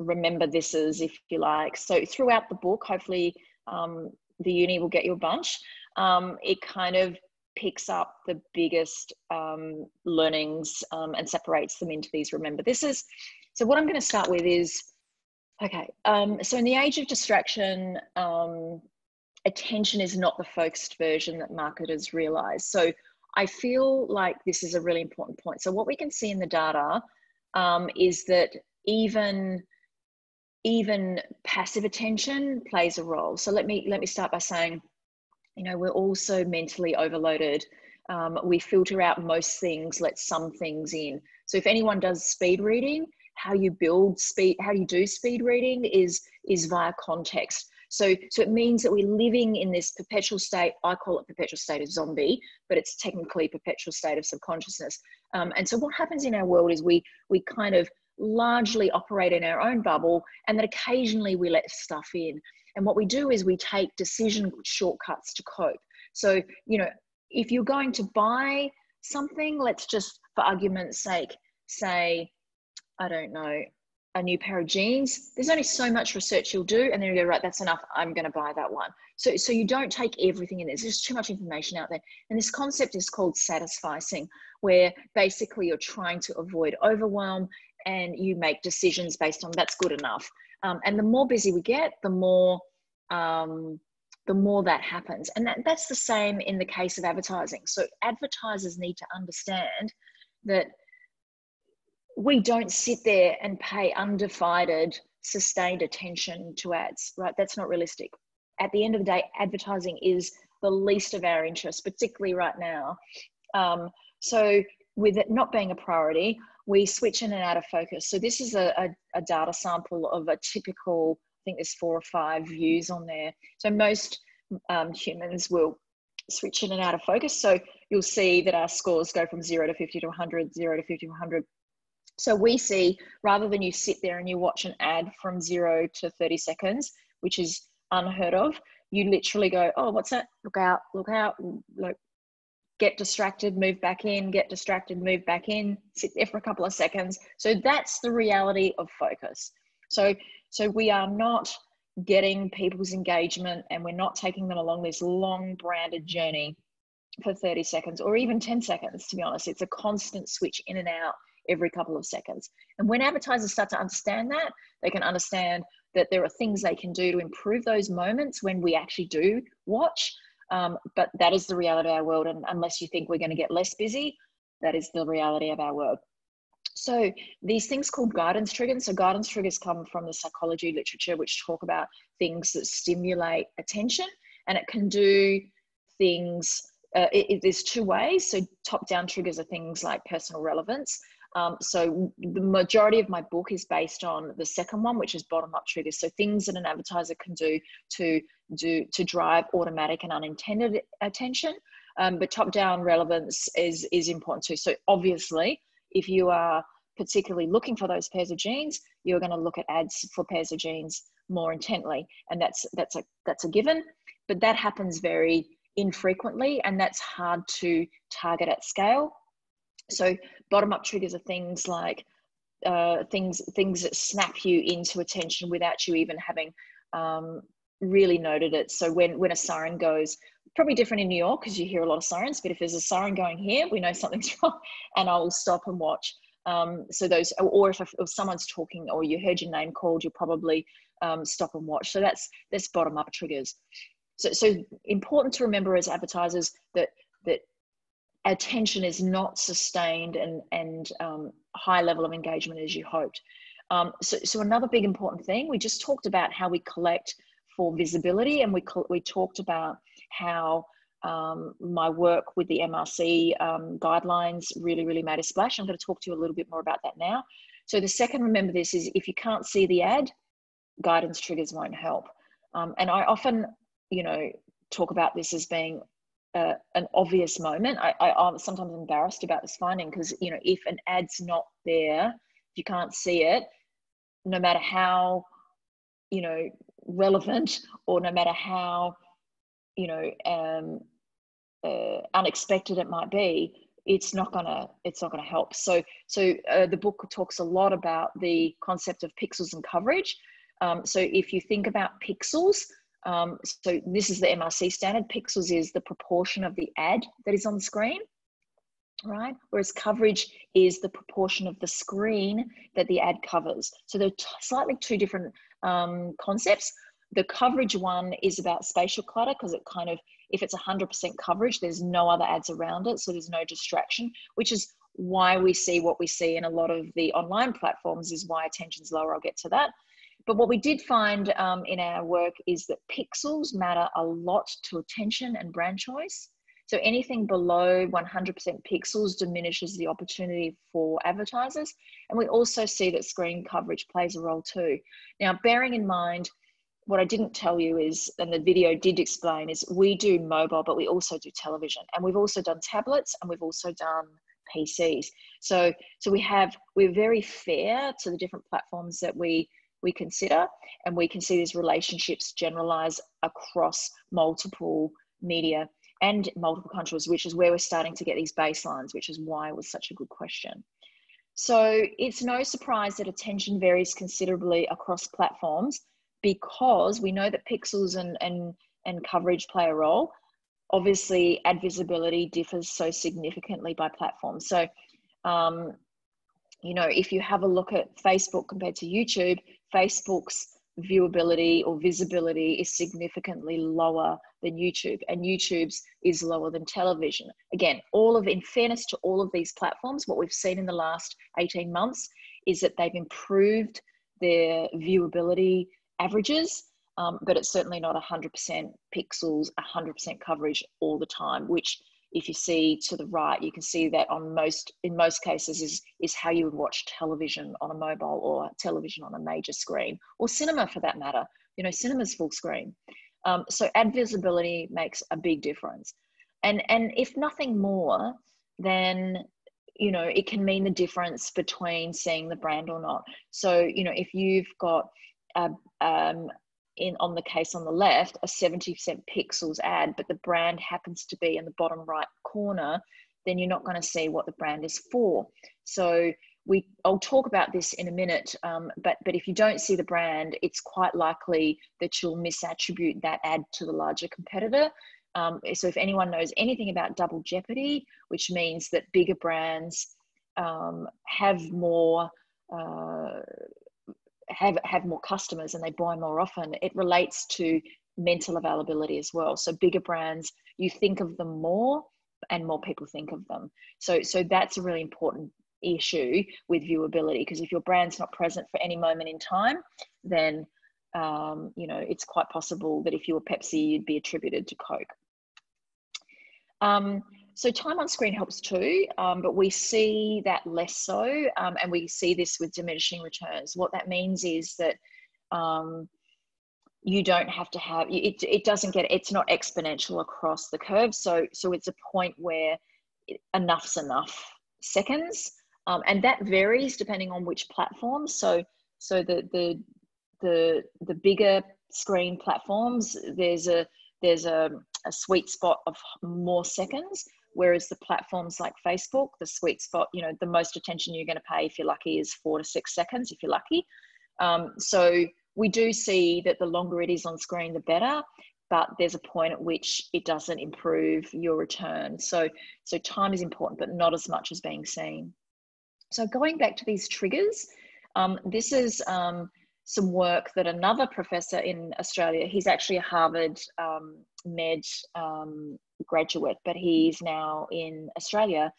remember thises, if you like. So throughout the book, hopefully um, the uni will get you a bunch. Um, it kind of picks up the biggest um, learnings um, and separates them into these remember this is So what I'm going to start with is Okay, um, so in the age of distraction, um, attention is not the focused version that marketers realize. So I feel like this is a really important point. So what we can see in the data um, is that even even passive attention plays a role. So let me let me start by saying, you know, we're also mentally overloaded. Um, we filter out most things, let some things in. So if anyone does speed reading, how you build speed how you do speed reading is is via context so so it means that we're living in this perpetual state i call it perpetual state of zombie but it's technically perpetual state of subconsciousness um, and so what happens in our world is we we kind of largely operate in our own bubble and that occasionally we let stuff in and what we do is we take decision shortcuts to cope so you know if you're going to buy something let's just for argument's sake say I don't know, a new pair of jeans, there's only so much research you'll do, and then you go, right, that's enough. I'm going to buy that one. So, so you don't take everything in there. There's just too much information out there. And this concept is called satisficing, where basically you're trying to avoid overwhelm and you make decisions based on that's good enough. Um, and the more busy we get, the more um, the more that happens. And that, that's the same in the case of advertising. So advertisers need to understand that we don't sit there and pay undivided, sustained attention to ads, right? That's not realistic. At the end of the day, advertising is the least of our interests, particularly right now. Um, so, with it not being a priority, we switch in and out of focus. So, this is a, a, a data sample of a typical, I think there's four or five views on there. So, most um, humans will switch in and out of focus. So you'll see that our scores go from zero to 50 to 100, zero to 50 to 100. So we see rather than you sit there and you watch an ad from zero to 30 seconds, which is unheard of, you literally go, oh, what's that? Look out, look out, like get distracted, move back in, get distracted, move back in, sit there for a couple of seconds. So that's the reality of focus. So so we are not getting people's engagement and we're not taking them along this long branded journey for 30 seconds or even 10 seconds to be honest. It's a constant switch in and out every couple of seconds. And when advertisers start to understand that, they can understand that there are things they can do to improve those moments when we actually do watch. Um, but that is the reality of our world. And unless you think we're going to get less busy, that is the reality of our world. So these things called guidance triggers. So guidance triggers come from the psychology literature, which talk about things that stimulate attention, and it can do things. Uh, it, it, there's two ways. So top-down triggers are things like personal relevance, um, so the majority of my book is based on the second one, which is bottom up triggers. So things that an advertiser can do to do to drive automatic and unintended attention. Um, but top down relevance is is important too. So obviously, if you are particularly looking for those pairs of jeans, you're going to look at ads for pairs of jeans more intently, and that's that's a that's a given. But that happens very infrequently, and that's hard to target at scale. So bottom up triggers are things like uh, things things that snap you into attention without you even having um, really noted it. So when when a siren goes, probably different in New York because you hear a lot of sirens. But if there's a siren going here, we know [laughs] something's wrong, and I'll stop and watch. Um, so those, or if, if someone's talking or you heard your name called, you'll probably um, stop and watch. So that's that's bottom up triggers. So so important to remember as advertisers that that attention is not sustained and, and um, high level of engagement as you hoped. Um, so, so another big important thing, we just talked about how we collect for visibility and we, we talked about how um, my work with the MRC um, guidelines really, really made a splash. I'm going to talk to you a little bit more about that now. So the second, remember this, is if you can't see the ad, guidance triggers won't help. Um, and I often, you know, talk about this as being an obvious moment. I, I, am sometimes embarrassed about this finding because, you know, if an ad's not there, if you can't see it, no matter how, you know, relevant or no matter how, you know, um, uh, unexpected it might be, it's not gonna it's not gonna help. So so uh, the book talks a lot about the concept of pixels and coverage. Um, so if you think about pixels, um, so this is the MRC standard. Pixels is the proportion of the ad that is on the screen, right? Whereas coverage is the proportion of the screen that the ad covers. So they're slightly two different um, concepts. The coverage one is about spatial clutter because it kind of, if it's 100% coverage, there's no other ads around it. So there's no distraction, which is why we see what we see in a lot of the online platforms is why attention's lower. I'll get to that. But what we did find um, in our work is that pixels matter a lot to attention and brand choice. So anything below 100% pixels diminishes the opportunity for advertisers. And we also see that screen coverage plays a role too. Now, bearing in mind, what I didn't tell you is, and the video did explain, is we do mobile, but we also do television. And we've also done tablets and we've also done PCs. So, so we have, we're very fair to the different platforms that we we consider, and we can see these relationships generalize across multiple media and multiple countries, which is where we're starting to get these baselines, which is why it was such a good question. So it's no surprise that attention varies considerably across platforms because we know that pixels and, and, and coverage play a role. Obviously, ad visibility differs so significantly by platform. So, um, you know, if you have a look at Facebook compared to YouTube, Facebook's viewability or visibility is significantly lower than YouTube, and YouTube's is lower than television. Again, all of, in fairness to all of these platforms, what we've seen in the last 18 months is that they've improved their viewability averages, um, but it's certainly not 100% pixels, 100% coverage all the time, which if you see to the right, you can see that on most, in most cases, is, is how you would watch television on a mobile or television on a major screen, or cinema for that matter. You know, cinema's full screen. Um, so ad visibility makes a big difference. and and if nothing more then you know it can mean the difference between seeing the brand or not so you know if you've got a, um, in on the case on the left a 70% pixels ad but the brand happens to be in the bottom right corner then you're not going to see what the brand is for. So we I'll talk about this in a minute um, but but if you don't see the brand it's quite likely that you'll misattribute that ad to the larger competitor. Um, so if anyone knows anything about double jeopardy, which means that bigger brands um, have more uh, have have more customers and they buy more often, it relates to mental availability as well. So bigger brands, you think of them more, and more people think of them. So so that's a really important issue with viewability because if your brand's not present for any moment in time, then um, you know it's quite possible that if you were Pepsi, you'd be attributed to Coke. Um, so time on screen helps too, um, but we see that less so, um, and we see this with diminishing returns. What that means is that um, you don't have to have it. It doesn't get. It's not exponential across the curve. So so it's a point where enough's enough seconds, um, and that varies depending on which platform. So so the the the the bigger screen platforms, there's a there's a, a sweet spot of more seconds whereas the platforms like facebook the sweet spot you know the most attention you're going to pay if you're lucky is four to six seconds if you're lucky. Um, so we do see that the longer it is on screen the better but there's a point at which it doesn't improve your return. So so time is important but not as much as being seen. So going back to these triggers um, this is um, some work that another professor in Australia, he's actually a Harvard um, med um, graduate, but he's now in Australia.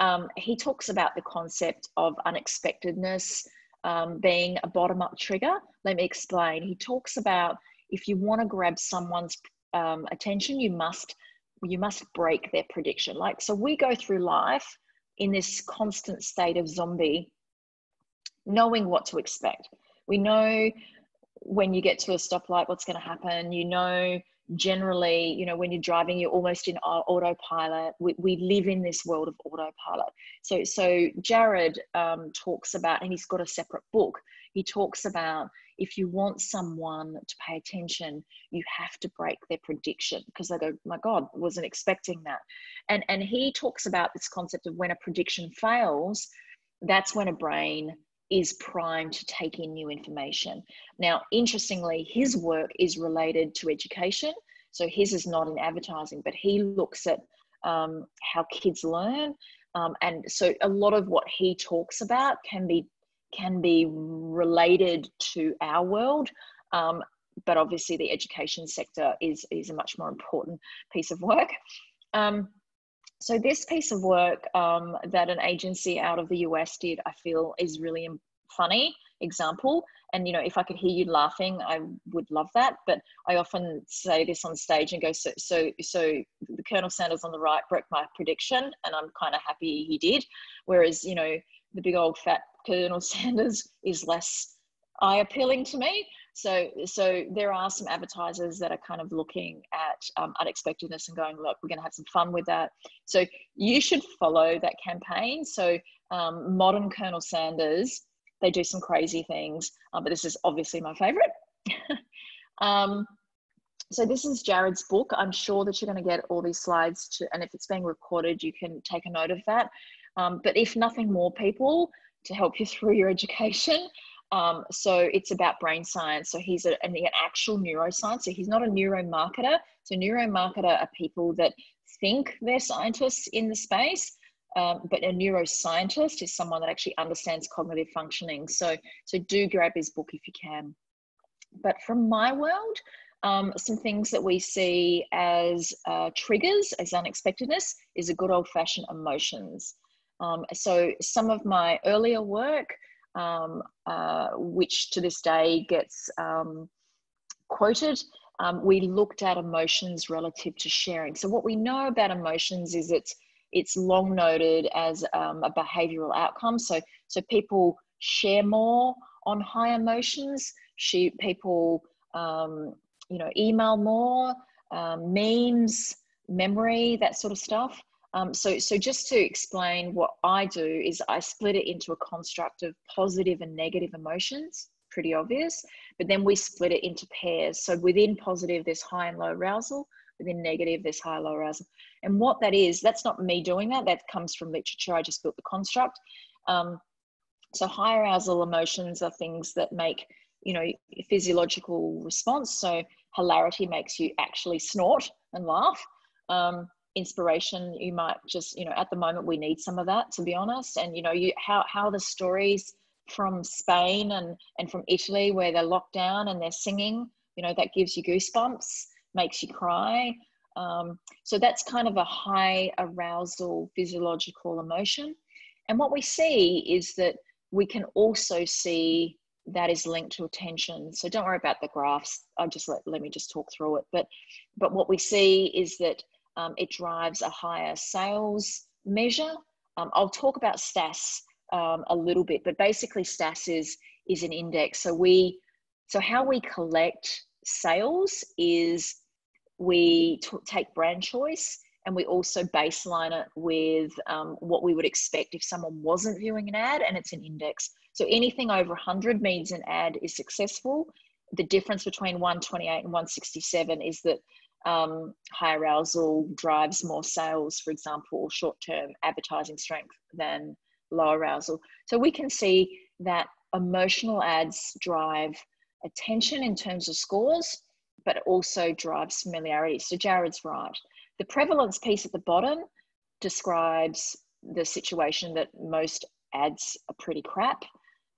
Um, he talks about the concept of unexpectedness um, being a bottom up trigger. Let me explain. He talks about if you want to grab someone's um, attention, you must you must break their prediction. Like so, we go through life in this constant state of zombie, knowing what to expect we know when you get to a stoplight what's going to happen. You know generally you know when you're driving you're almost in autopilot. We, we live in this world of autopilot. So so jared um, talks about and he's got a separate book. He talks about if you want someone to pay attention you have to break their prediction because they go my god wasn't expecting that. And and he talks about this concept of when a prediction fails that's when a brain is primed to take in new information. Now, interestingly, his work is related to education. So his is not in advertising, but he looks at um, how kids learn. Um, and so a lot of what he talks about can be can be related to our world. Um, but obviously the education sector is, is a much more important piece of work. Um, so this piece of work um, that an agency out of the US did, I feel is really funny example. And you know, if I could hear you laughing, I would love that. But I often say this on stage and go, so so so the Colonel Sanders on the right broke my prediction, and I'm kind of happy he did. Whereas you know, the big old fat Colonel [laughs] Sanders is less eye appealing to me. So, so there are some advertisers that are kind of looking at um, unexpectedness and going, look, we're going to have some fun with that. So you should follow that campaign. So um, modern Colonel Sanders, they do some crazy things, um, but this is obviously my favorite. [laughs] um, so this is Jared's book. I'm sure that you're going to get all these slides to, and if it's being recorded, you can take a note of that. Um, but if nothing more, people to help you [laughs] through your education, um, so it's about brain science. So he's a, an, an actual neuroscience. So he's not a neuromarketer. So neuromarketer are people that think they're scientists in the space, um, but a neuroscientist is someone that actually understands cognitive functioning. So, so do grab his book if you can. But from my world, um, some things that we see as uh, triggers, as unexpectedness, is a good old fashioned emotions. Um, so some of my earlier work um, uh, which to this day gets um, quoted, um, we looked at emotions relative to sharing. So what we know about emotions is it's it's long noted as um, a behavioural outcome. So so people share more on high emotions. She, people um, you know email more, um, memes. memory, that sort of stuff. Um, so, so just to explain what I do is I split it into a construct of positive and negative emotions, pretty obvious, but then we split it into pairs. So within positive, there's high and low arousal. Within negative, there's high and low arousal. And what that is, that's not me doing that. That comes from literature. I just built the construct. Um, so high arousal emotions are things that make, you know, physiological response. So hilarity makes you actually snort and laugh. Um, inspiration you might just you know at the moment we need some of that to be honest. And you know you how how the stories from spain and and from italy where they're locked down and they're singing you know that gives you goosebumps makes you cry. Um, so that's kind of a high arousal physiological emotion. And what we see is that we can also see that is linked to attention. So don't worry about the graphs. I'll just let, let me just talk through it. But but what we see is that um, it drives a higher sales measure. Um, I'll talk about STAS um, a little bit, but basically STAS is, is an index. So we, so how we collect sales is we take brand choice and we also baseline it with um, what we would expect if someone wasn't viewing an ad and it's an index. So anything over 100 means an ad is successful. The difference between 128 and 167 is that um, high arousal drives more sales, for example, or short term advertising strength than low arousal. So we can see that emotional ads drive attention in terms of scores, but also drives familiarity. So Jared's right. The prevalence piece at the bottom describes the situation that most ads are pretty crap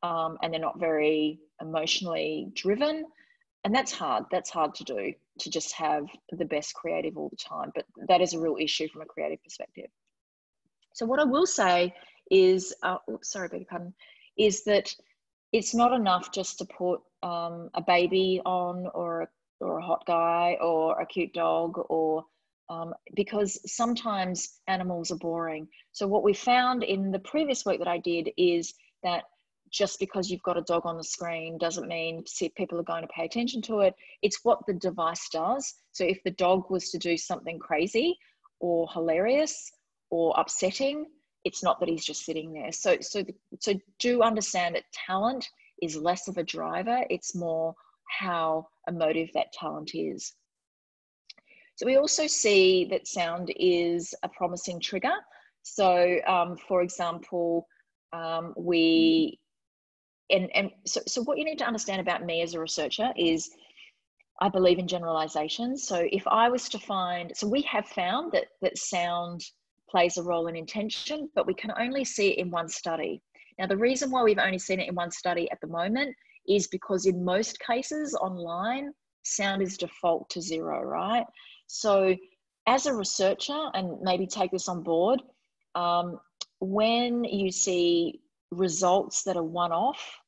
um, and they're not very emotionally driven. And that's hard. That's hard to do to just have the best creative all the time. But that is a real issue from a creative perspective. So what I will say is, uh, oops, sorry, beg your pardon, is that it's not enough just to put um, a baby on or a, or a hot guy or a cute dog or um, because sometimes animals are boring. So what we found in the previous work that I did is that just because you've got a dog on the screen doesn't mean people are going to pay attention to it. It's what the device does. So if the dog was to do something crazy or hilarious or upsetting, it's not that he's just sitting there. So so so do understand that talent is less of a driver. It's more how emotive that talent is. So we also see that sound is a promising trigger. So um, for example, um, we and and so, so what you need to understand about me as a researcher is I believe in generalizations. So if I was to find, so we have found that that sound plays a role in intention, but we can only see it in one study. Now the reason why we've only seen it in one study at the moment is because in most cases online, sound is default to zero, right? So as a researcher, and maybe take this on board, um, when you see results that are one off,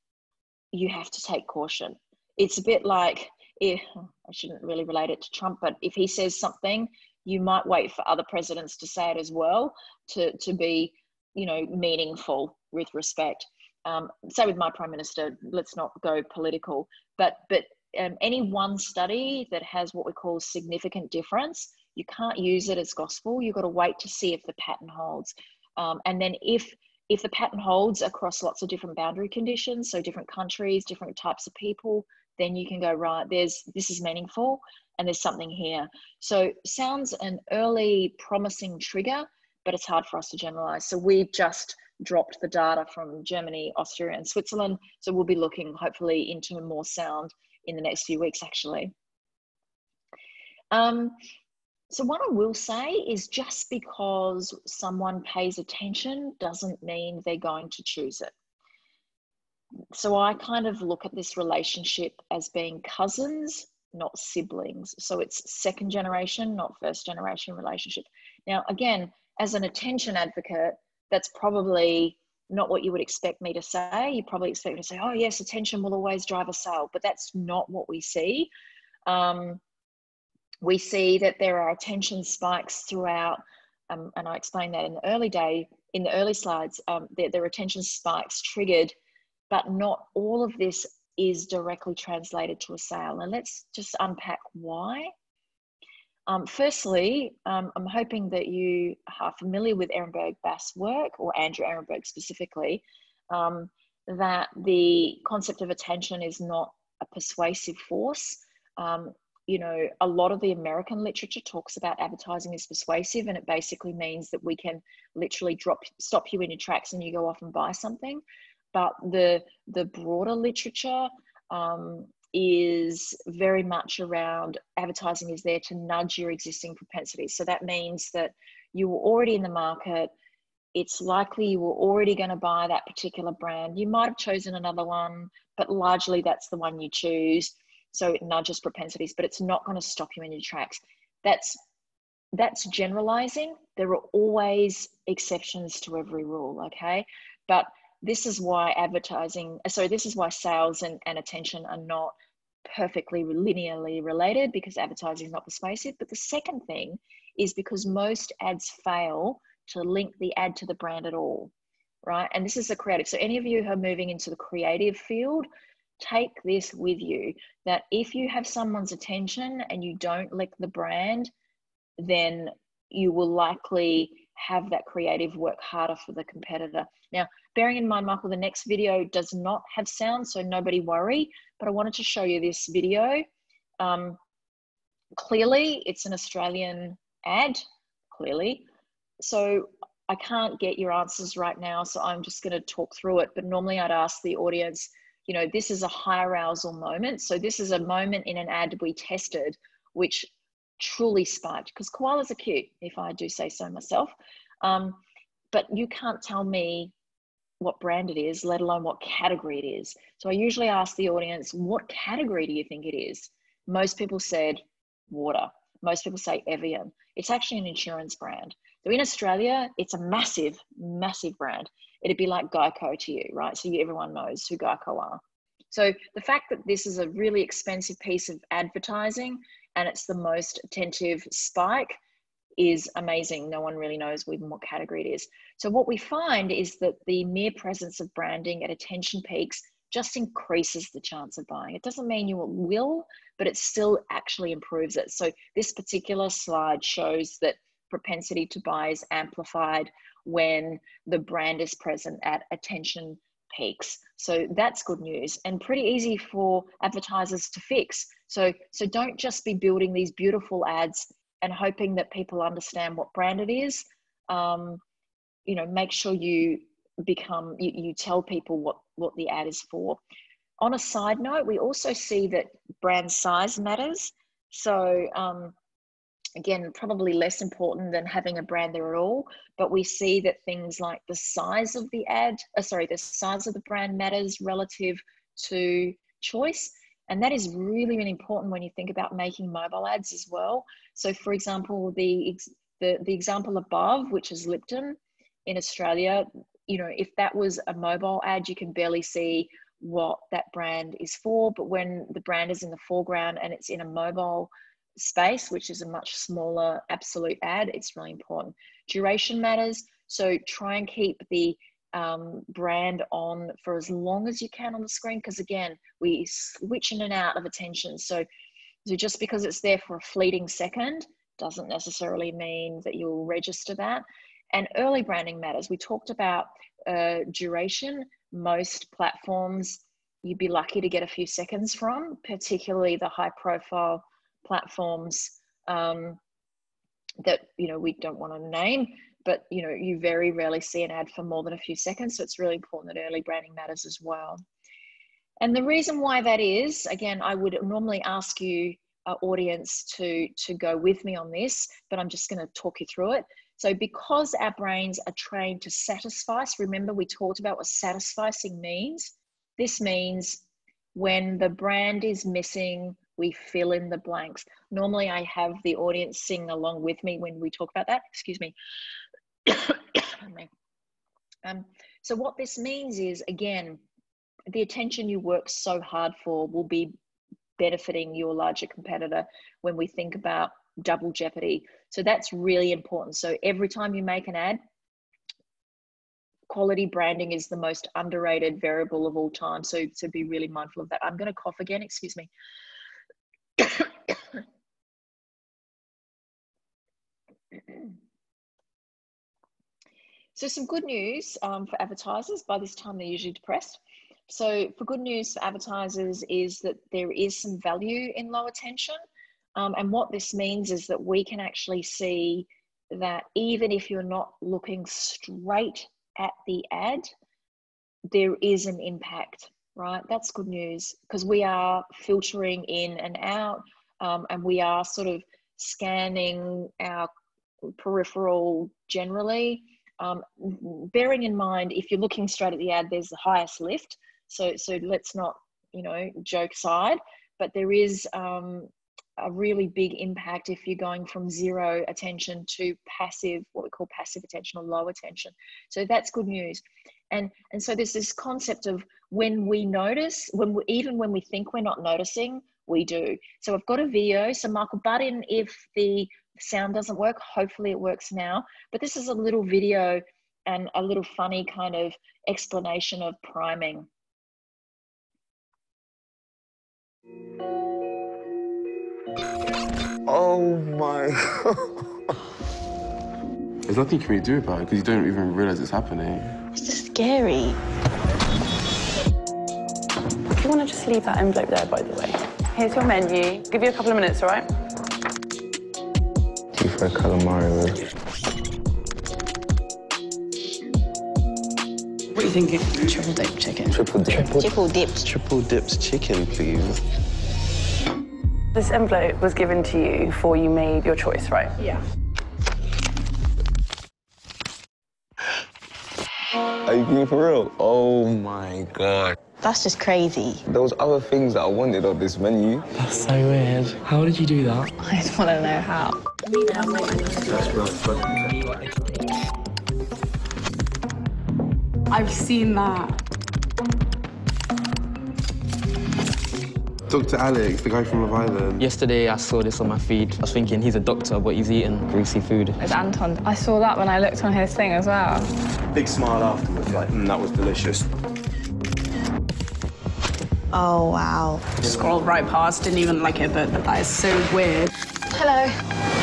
you have to take caution. It's a bit like, if, I shouldn't really relate it to Trump, but if he says something, you might wait for other presidents to say it as well to, to be, you know, meaningful with respect. Um, say with my prime minister, let's not go political, but but um, any one study that has what we call significant difference, you can't use it as gospel. You've got to wait to see if the pattern holds. Um, and then if if the pattern holds across lots of different boundary conditions, so different countries, different types of people, then you can go, right, there's this is meaningful and there's something here. So sounds an early promising trigger, but it's hard for us to generalize. So we've just dropped the data from Germany, Austria, and Switzerland. So we'll be looking hopefully into more sound in the next few weeks, actually. Um, so, what I will say is just because someone pays attention doesn't mean they're going to choose it. So, I kind of look at this relationship as being cousins, not siblings. So, it's second generation, not first generation relationship. Now, again, as an attention advocate, that's probably not what you would expect me to say. You probably expect me to say, oh, yes, attention will always drive a sale, but that's not what we see. Um, we see that there are attention spikes throughout, um, and I explained that in the early day, in the early slides, um, there, there are attention spikes triggered, but not all of this is directly translated to a sale. And let's just unpack why. Um, firstly, um, I'm hoping that you are familiar with Ehrenberg Bass work, or Andrew Ehrenberg specifically, um, that the concept of attention is not a persuasive force. You know, a lot of the American literature talks about advertising as persuasive, and it basically means that we can literally drop, stop you in your tracks, and you go off and buy something. But the the broader literature um, is very much around advertising is there to nudge your existing propensities. So that means that you were already in the market. It's likely you were already going to buy that particular brand. You might have chosen another one, but largely that's the one you choose so it nudges propensities but it's not going to stop you in your tracks. That's that's generalizing. There are always exceptions to every rule okay? But this is why advertising uh, so this is why sales and, and attention are not perfectly linearly related because advertising is not persuasive. But the second thing is because most ads fail to link the ad to the brand at all right? And this is the creative so any of you who are moving into the creative field take this with you that if you have someone's attention and you don't lick the brand, then you will likely have that creative work harder for the competitor. Now, bearing in mind, Michael, the next video does not have sound, so nobody worry, but I wanted to show you this video. Um, clearly, it's an Australian ad, clearly. So I can't get your answers right now, so I'm just going to talk through it. But normally I'd ask the audience you know, this is a high arousal moment. So this is a moment in an ad we tested, which truly spiked because koalas are cute, if I do say so myself. Um, but you can't tell me what brand it is, let alone what category it is. So I usually ask the audience, what category do you think it is? Most people said water. Most people say Evian. It's actually an insurance brand. So in Australia, it's a massive, massive brand it'd be like Geico to you, right? So you, everyone knows who Geico are. So the fact that this is a really expensive piece of advertising and it's the most attentive spike is amazing. No one really knows even what category it is. So what we find is that the mere presence of branding at attention peaks just increases the chance of buying. It doesn't mean you will, but it still actually improves it. So this particular slide shows that propensity to buy is amplified when the brand is present at attention peaks. So that's good news and pretty easy for advertisers to fix. So so don't just be building these beautiful ads and hoping that people understand what brand it is. Um, you know, make sure you become you, you tell people what what the ad is for. On a side note, we also see that brand size matters. So um, again, probably less important than having a brand there at all. But we see that things like the size of the ad, uh, sorry, the size of the brand matters relative to choice. And that is really, really important when you think about making mobile ads as well. So, for example, the, the, the example above, which is Lipton in Australia, you know, if that was a mobile ad, you can barely see what that brand is for. But when the brand is in the foreground and it's in a mobile space, which is a much smaller absolute ad, it's really important. Duration matters. So try and keep the um, brand on for as long as you can on the screen because again we switch in and out of attention so, so just because it's there for a fleeting second doesn't necessarily mean that you'll register that and early branding matters we talked about uh, duration most platforms you'd be lucky to get a few seconds from particularly the high profile platforms um, that you know we don't want to name but you know you very rarely see an ad for more than a few seconds so it's really important that early branding matters as well. And the reason why that is again i would normally ask you uh, audience to to go with me on this but i'm just going to talk you through it. So because our brains are trained to satisfy remember we talked about what satisficing means? This means when the brand is missing we fill in the blanks. Normally, I have the audience sing along with me when we talk about that. Excuse [coughs] me. um, so, what this means is again, the attention you work so hard for will be benefiting your larger competitor when we think about double jeopardy. So, that's really important. So, every time you make an ad, quality branding is the most underrated variable of all time. So, so be really mindful of that. I'm going to cough again, excuse me. So some good news um, for advertisers. By this time, they're usually depressed. So for good news for advertisers is that there is some value in low attention. Um, and what this means is that we can actually see that even if you're not looking straight at the ad, there is an impact, right? That's good news because we are filtering in and out um, and we are sort of scanning our peripheral generally. Um, bearing in mind, if you're looking straight at the ad, there's the highest lift. So, so let's not, you know, joke side, but there is um, a really big impact if you're going from zero attention to passive, what we call passive attention or low attention. So that's good news. And, and so there's this concept of when we notice, when we, even when we think we're not noticing, we do. So I've got a video. So Michael, butt in if the sound doesn't work. Hopefully it works now. But this is a little video and a little funny kind of explanation of priming. Oh my [laughs] There's nothing you can really do about it because you don't even realize it's happening. It's just scary. Do you want to just leave that envelope there, by the way? Here's your menu. Give you a couple of minutes, all right? Tea for a calamari roll. What are you thinking? Triple dip chicken. Triple dip. Triple dips. Triple dips chicken, please. This envelope was given to you before you made your choice, right? Yeah. Are you being for real? Oh my god. That's just crazy. There was other things that I wanted on this menu. That's so weird. How did you do that? [laughs] I just want to know how. I've seen that. Dr. Alex, the guy from Love Island. Yesterday, I saw this on my feed. I was thinking he's a doctor, but he's eating greasy food. It's Anton. I saw that when I looked on his thing as well. Big smile afterwards, like, mm, that was delicious. Oh, wow. Scrolled right past, didn't even like it, but that is so weird. Hello.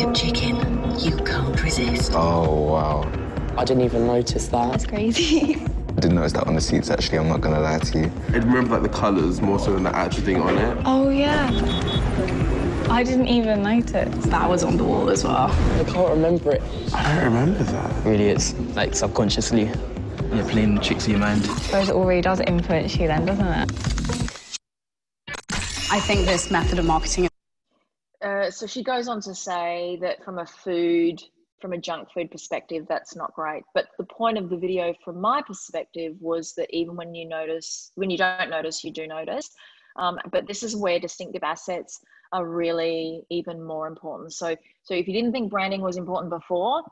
Triple chicken. You can't resist. Oh wow. I didn't even notice that. That's crazy. [laughs] I didn't notice that on the seats actually, I'm not gonna lie to you. I remember like the colours more so than the actual thing on it. Oh, yeah. I didn't even notice. That was on the wall as well. I can't remember it. I don't remember that. Really, it's like subconsciously. You're playing the tricks of your mind. I suppose it already does influence you then, doesn't it? I think this method of marketing Uh, so she goes on to say that from a food, from a junk food perspective, that's not great. But the point of the video, from my perspective, was that even when you notice, when you don't notice, you do notice. Um, but this is where distinctive assets are really even more important. So, so if you didn't think branding was important before,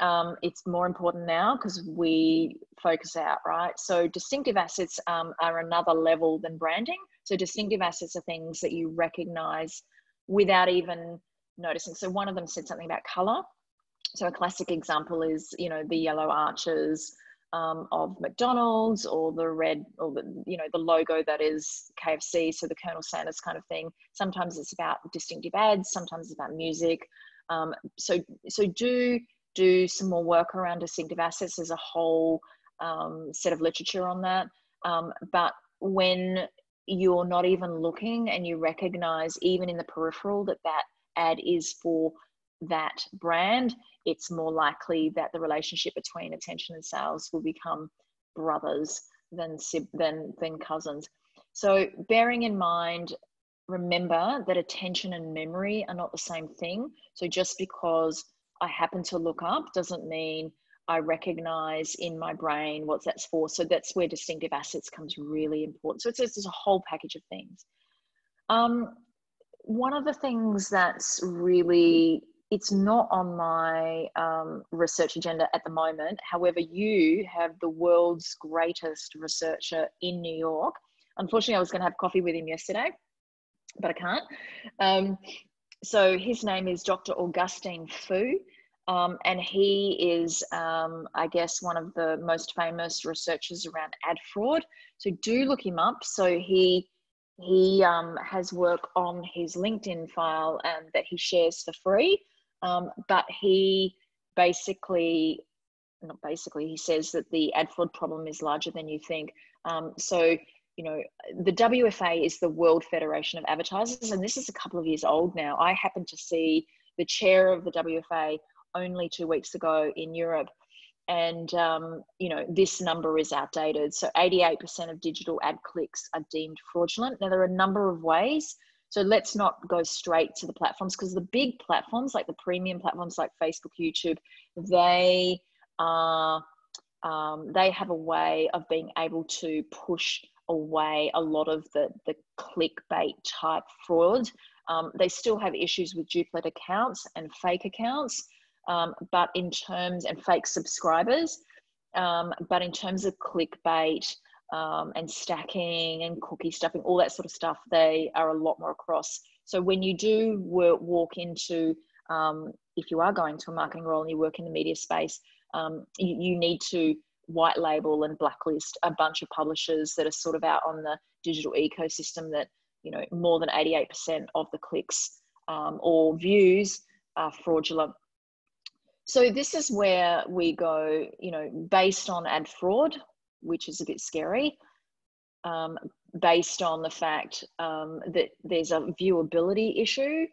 um, it's more important now because we focus out, right? So distinctive assets um, are another level than branding. So distinctive assets are things that you recognize without even noticing. So one of them said something about color. So a classic example is, you know, the yellow arches um, of McDonald's or the red or the, you know, the logo that is KFC. So the Colonel Sanders kind of thing. Sometimes it's about distinctive ads. Sometimes it's about music. Um, so, so do do some more work around distinctive assets. There's a whole um, set of literature on that. Um, but when you're not even looking and you recognize even in the peripheral that that ad is for that brand it's more likely that the relationship between attention and sales will become brothers than than than cousins. So bearing in mind remember that attention and memory are not the same thing. So just because i happen to look up doesn't mean I recognize in my brain what that's for. So that's where distinctive assets comes really important. So it's, it's a whole package of things. Um, one of the things that's really it's not on my um, research agenda at the moment. However, you have the world's greatest researcher in New York. Unfortunately, I was going to have coffee with him yesterday, but I can't. Um, so his name is Dr. Augustine Fou. Um, and he is, um, I guess, one of the most famous researchers around ad fraud. So do look him up. So he he um, has work on his LinkedIn file and that he shares for free. Um, but he basically not basically, he says that the ad fraud problem is larger than you think. Um, so, you know, the WFA is the World Federation of Advertisers, and this is a couple of years old now. I happened to see the chair of the WFA only two weeks ago in Europe. And, um, you know, this number is outdated. So 88% of digital ad clicks are deemed fraudulent. Now, there are a number of ways. So let's not go straight to the platforms because the big platforms, like the premium platforms like Facebook, YouTube, they are um, they have a way of being able to push away a lot of the the clickbait type fraud. Um, they still have issues with duplicate accounts and fake accounts, um, but in terms and fake subscribers, um, but in terms of clickbait um, and stacking and cookie stuffing, all that sort of stuff, they are a lot more across. So when you do work, walk into, um, if you are going to a marketing role and you work in the media space, um, you, you need to white label and blacklist a bunch of publishers that are sort of out on the digital ecosystem that you know more than 88% of the clicks um, or views are fraudulent so this is where we go you know based on ad fraud which is a bit scary um, based on the fact um, that there's a viewability issue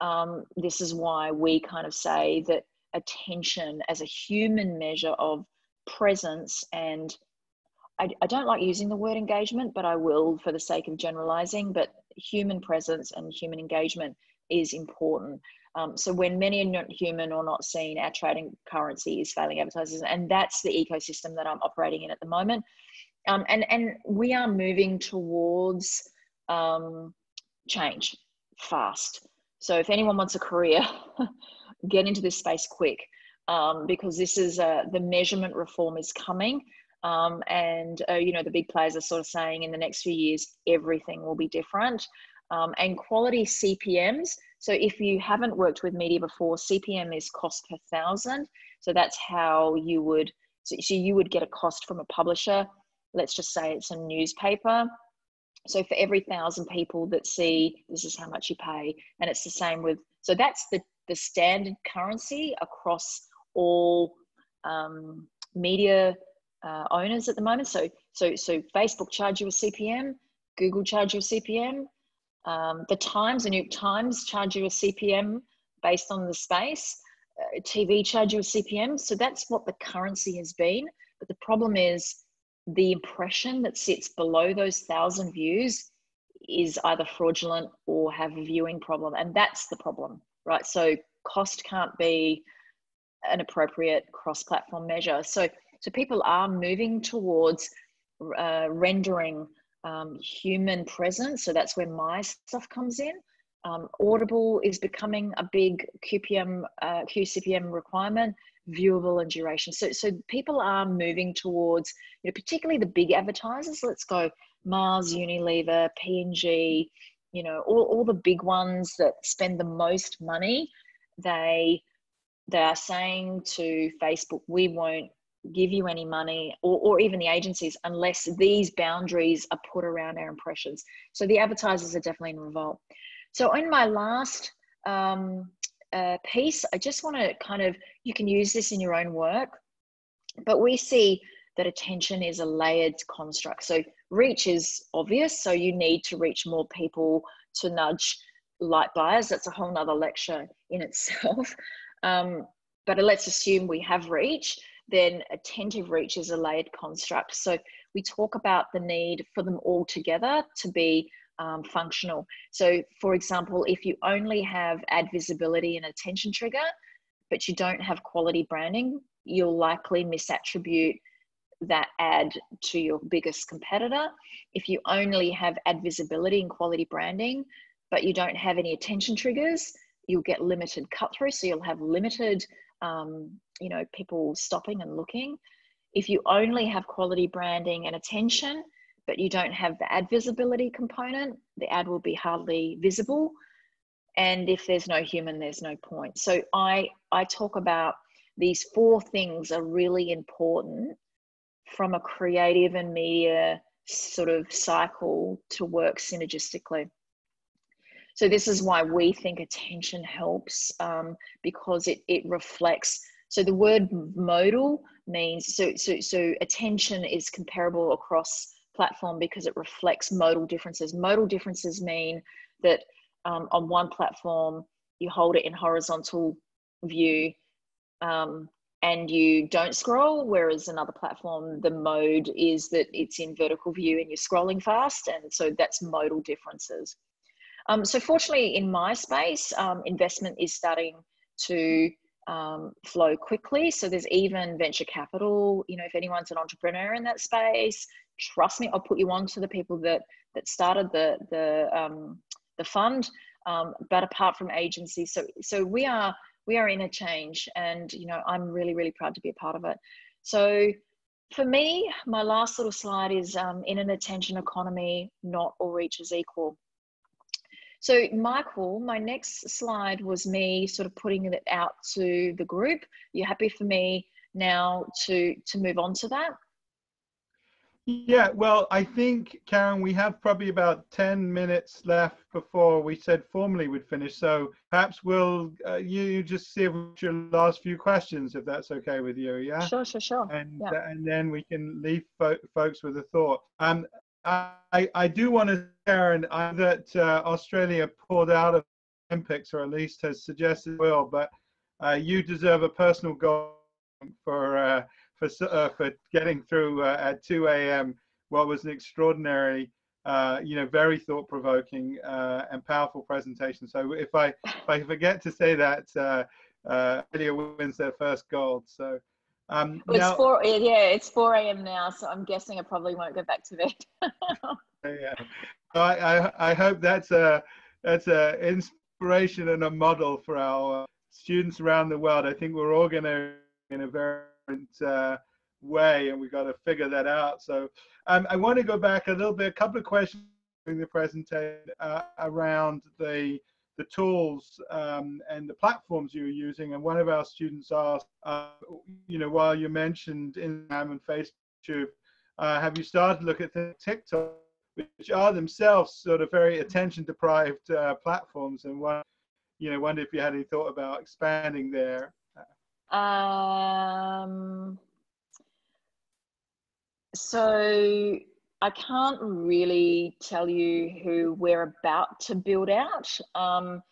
um, this is why we kind of say that attention as a human measure of presence and I, I, don't like using the word engagement, but I will for the sake of generalizing. But human presence and human engagement is important. Um, so when many are not human or not seen, our trading currency is failing advertisers, and that's the ecosystem that I'm operating in at the moment. Um, and and we are moving towards um, change fast. So if anyone wants a career, [laughs] get into this space quick um, because this is uh, the measurement reform is coming. Um, and uh, you know the big players are sort of saying in the next few years everything will be different um, and quality cpms so if you haven't worked with media before cpm is cost per thousand. So that's how you would so, you would get a cost from a publisher. Let's just say it's a newspaper. So for every thousand people that see this is how much you pay and it's the same with so that's the the standard currency across all um, media uh, owners at the moment. So, so, so Facebook charge you a CPM, Google charge you a CPM, um, the Times, the New York Times charge you a CPM based on the space, uh, TV charge you a CPM. So that's what the currency has been. But the problem is the impression that sits below those thousand views is either fraudulent or have a viewing problem, and that's the problem, right? So cost can't be an appropriate cross-platform measure. So, so people are moving towards uh, rendering um, human presence. So that's where my stuff comes in. Um, Audible is becoming a big QPM, uh, QCPM requirement, viewable and duration. So, so people are moving towards, you know, particularly the big advertisers. Let's go Mars, Unilever, P&G, you know, all, all the big ones that spend the most money. They they are saying to Facebook, we won't give you any money or, or even the agencies unless these boundaries are put around our impressions. So the advertisers are definitely in revolt. So in my last um, uh, piece, I just want to kind of, you can use this in your own work, but we see that attention is a layered construct. So reach is obvious. So you need to reach more people to nudge light buyers. That's a whole nother lecture in itself. [laughs] Um, but let's assume we have reach, then attentive reach is a layered construct. So we talk about the need for them all together to be um, functional. So, for example, if you only have ad visibility and attention trigger, but you don't have quality branding, you'll likely misattribute that ad to your biggest competitor. If you only have ad visibility and quality branding, but you don't have any attention triggers, you'll get limited cut through. So you'll have limited, um, you know, people stopping and looking. If you only have quality branding and attention, but you don't have the ad visibility component, the ad will be hardly visible. And if there's no human, there's no point. So I, I talk about these four things are really important from a creative and media sort of cycle to work synergistically. So this is why we think attention helps um, because it, it reflects. So the word modal means so so so attention is comparable across platform because it reflects modal differences. Modal differences mean that um, on one platform you hold it in horizontal view um, and you don't scroll, whereas another platform, the mode is that it's in vertical view and you're scrolling fast. And so that's modal differences. Um, so fortunately in my space, um, investment is starting to um, flow quickly. So there's even venture capital, you know, if anyone's an entrepreneur in that space, trust me, I'll put you on to the people that, that started the, the, um, the fund. Um, but apart from agencies, so, so we are, we are in a change and you know i'm really really proud to be a part of it so for me my last little slide is um, in an attention economy not all reaches equal so michael my next slide was me sort of putting it out to the group you happy for me now to to move on to that yeah, well, I think, Karen, we have probably about 10 minutes left before we said formally we'd finish. So perhaps we'll, uh, you just see your last few questions, if that's okay with you, yeah? Sure, sure, sure. And, yeah. uh, and then we can leave fo folks with a thought. Um, I, do want to, Karen, I, that uh, Australia pulled out of the Olympics, or at least has suggested will, but uh, you deserve a personal goal for uh, for uh, for getting through uh, at 2 a.m. what was an extraordinary, uh, you know, very thought-provoking and powerful presentation. So if I if I forget to say that, uh, uh, wins their first gold. So. Um, well, now, it's four. Yeah, it's four a.m. now, so I'm guessing I probably won't go back to bed. [laughs] yeah, I, I I hope that's a that's a inspiration and a model for our students around the world. I think we're all going to in a very uh, way, and we've got to figure that out. So um, I want to go back a little bit, a couple of questions during the presentation uh, around the the tools um, and the platforms you're using. And one of our students asked, uh, you know, while you mentioned Instagram and Facebook, uh, have you started to look at TikTok, which are themselves sort of very attention deprived uh, platforms? And one, you know, wonder if you had any thought about expanding there. Um, so I can't really tell you who we're about to build out. Um,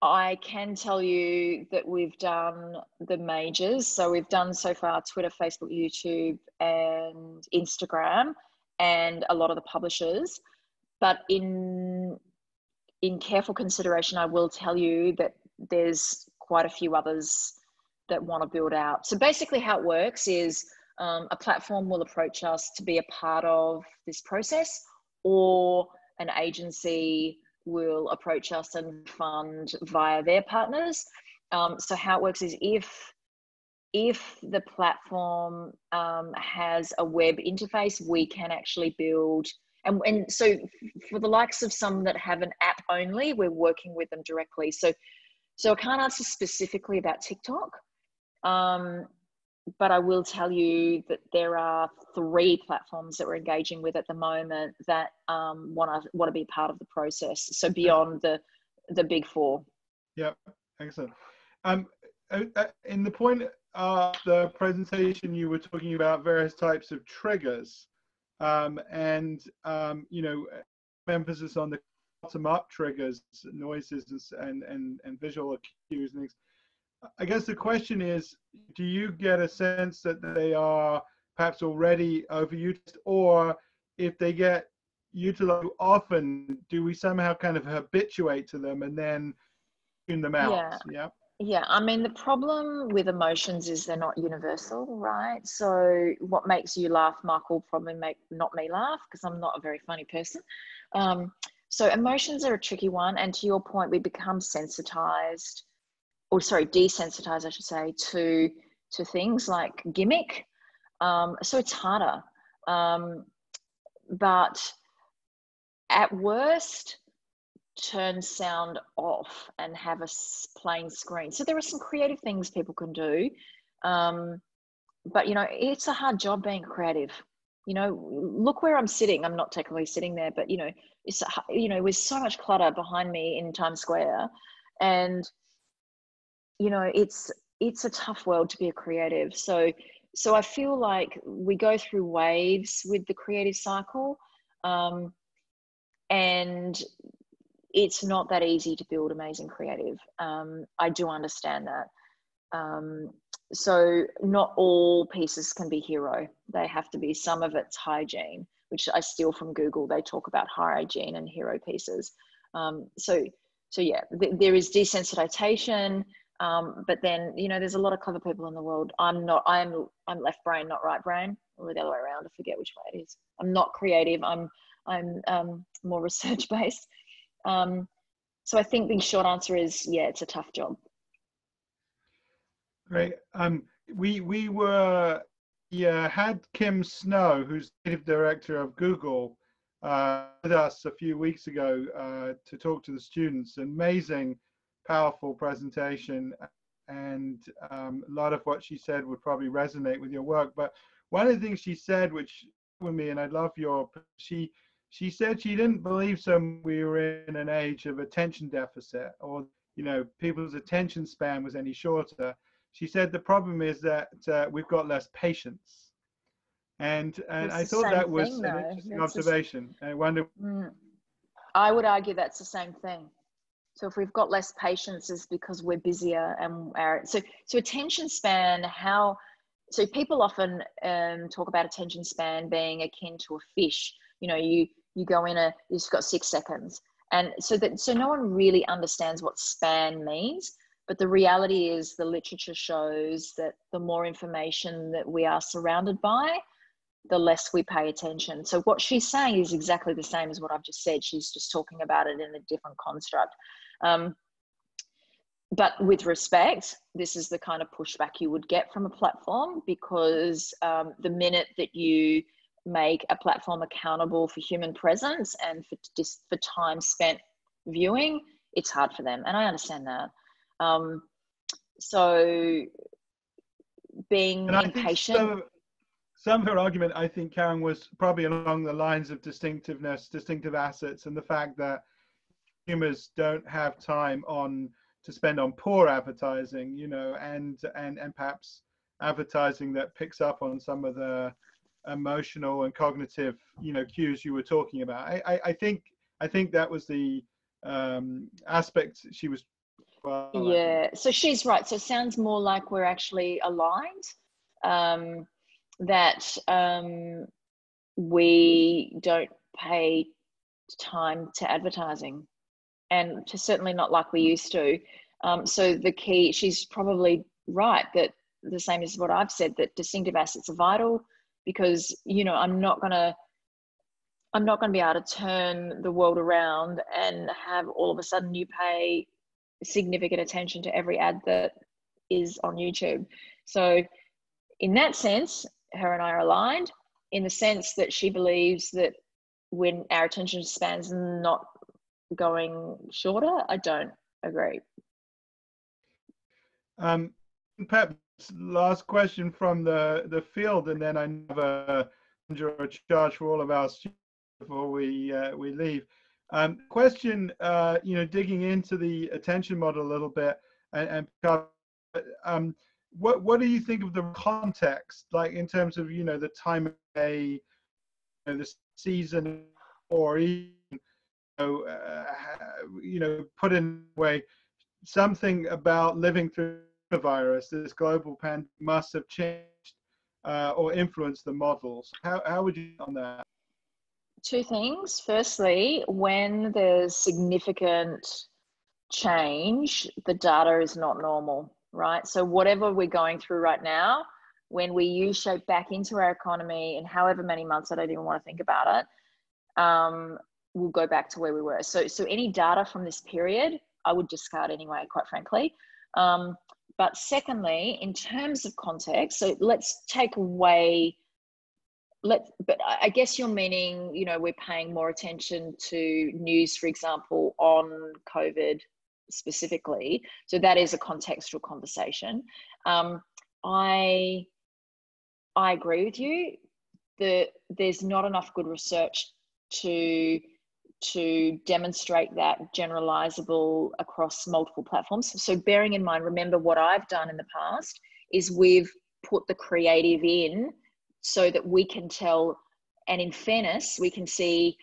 I can tell you that we've done the majors. So we've done so far Twitter, Facebook, YouTube, and Instagram, and a lot of the publishers. But in in careful consideration, I will tell you that there's quite a few others that want to build out. So basically, how it works is um, a platform will approach us to be a part of this process, or an agency will approach us and fund via their partners. Um, so how it works is if if the platform um, has a web interface, we can actually build. And, and so for the likes of some that have an app only, we're working with them directly. So so I can't answer specifically about TikTok, um, but I will tell you that there are three platforms that we're engaging with at the moment that um, want to want to be part of the process. So beyond the the big four. Yep, excellent. Um, uh, uh, in the point of the presentation, you were talking about various types of triggers, um, and um, you know, emphasis on the bottom up triggers, noises and, and, and visual cues and things. I guess the question is, do you get a sense that they are perhaps already overused or if they get utilized often, do we somehow kind of habituate to them and then tune them out? Yeah. yeah. Yeah, I mean, the problem with emotions is they're not universal, right? So, what makes you laugh, Mark, will probably make not me laugh because I'm not a very funny person. Um, so emotions are a tricky one. And to your point, we become sensitized, or sorry, desensitized, I should say, to to things like gimmick. Um, so it's harder. Um, but at worst, turn sound off and have a plain screen. So there are some creative things people can do. Um, but you know, it's a hard job being creative you know look where i'm sitting i'm not technically sitting there but you know it's you know with so much clutter behind me in times square and you know it's it's a tough world to be a creative. So so I feel like we go through waves with the creative cycle, um, and it's not that easy to build amazing creative. Um, I do understand that. Um, so not all pieces can be hero. They have to be some of it's hygiene, which I steal from Google. They talk about hygiene and hero pieces. Um, so so yeah, th- there is desensitization. Um, but then you know, there's a lot of clever people in the world. I'm not. I'm I'm left brain, not right brain, or the other way around. I forget which way it is. I'm not creative. I'm I'm um, more [laughs] research based. Um, so I think the short answer is yeah, it's a tough job. Great. Um, we we were yeah had Kim Snow, who's creative director of Google, uh, with us a few weeks ago uh, to talk to the students. Amazing, powerful presentation, and um, a lot of what she said would probably resonate with your work. But one of the things she said, which with me, and I love your she she said she didn't believe so we were in an age of attention deficit or you know people's attention span was any shorter she said the problem is that uh, we've got less patience and and It's i thought that was thing, an though. interesting It's observation i wonder Mm. I would argue that's the same thing. So if we've got less patience, is because we're busier and our so so attention span. How so people often um, talk about attention span being akin to a fish. You know, you you go in a you've got six seconds, and so that so no one really understands what span means. But the reality is, the literature shows that the more information that we are surrounded by, the less we pay attention. So what she's saying is exactly the same as what I've just said. She's just talking about it in a different construct. Um, but with respect, this is the kind of pushback you would get from a platform because um, the minute that you make a platform accountable for human presence and for, dis- for time spent viewing, it's hard for them. And I understand that. Um, so being impatient. some some of her argument i think karen was probably along the lines of distinctiveness distinctive assets and the fact that consumers don't have time on to spend on poor advertising you know and and and perhaps advertising that picks up on some of the emotional and cognitive you know cues you were talking about. I i, I think i think that was the um aspect she was well, yeah so she's right. So it sounds more like we're actually aligned um, that um, we don't pay time to advertising and to certainly not like we used to um, so the key she's probably right that the same as what i've said that distinctive assets are vital because you know i'm not to i'm not going to be able to turn the world around and have all of a sudden you pay significant attention to every ad that is on YouTube. So, in that sense, her and I are aligned in the sense that she believes that when our attention span's not going shorter, I don't agree. Um, perhaps last question from the, the field, and then I have a, a charge for all of our students before we uh, we leave. Um, question, uh, you know, digging into the attention model a little bit, and, and um, what what do you think of the context, like in terms of you know the time of day, you know, the season, or even uh, you know put in a way something about living through the virus, this global pandemic must have changed uh, or influenced the models. How, how would you on that? Two things. Firstly, when there's significant change, the data is not normal, right? So, whatever we're going through right now, when we U shape back into our economy in however many months, I don't even want to think about it, um, we'll go back to where we were. So, so any data from this period, I would discard anyway, quite frankly. Um, but secondly, in terms of context, so let's take away let but i guess you're meaning you know we're paying more attention to news for example on covid specifically so that is a contextual conversation um, i i agree with you that there's not enough good research to to demonstrate that generalizable across multiple platforms. So bearing in mind, remember what I've done in the past is we've put the creative in so that we can tell, and in fairness, we can see.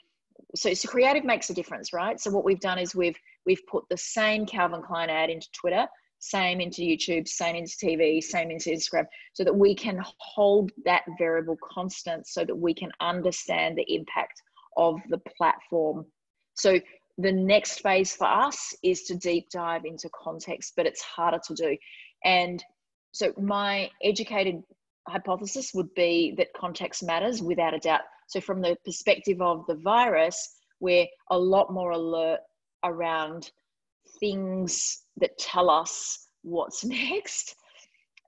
So, so creative makes a difference, right? So what we've done is we've we've put the same Calvin Klein ad into Twitter, same into YouTube, same into TV, same into Instagram, so that we can hold that variable constant so that we can understand the impact of the platform. So the next phase for us is to deep dive into context, but it's harder to do. And so my educated hypothesis would be that context matters without a doubt. So from the perspective of the virus, we're a lot more alert around things that tell us what's [laughs] next.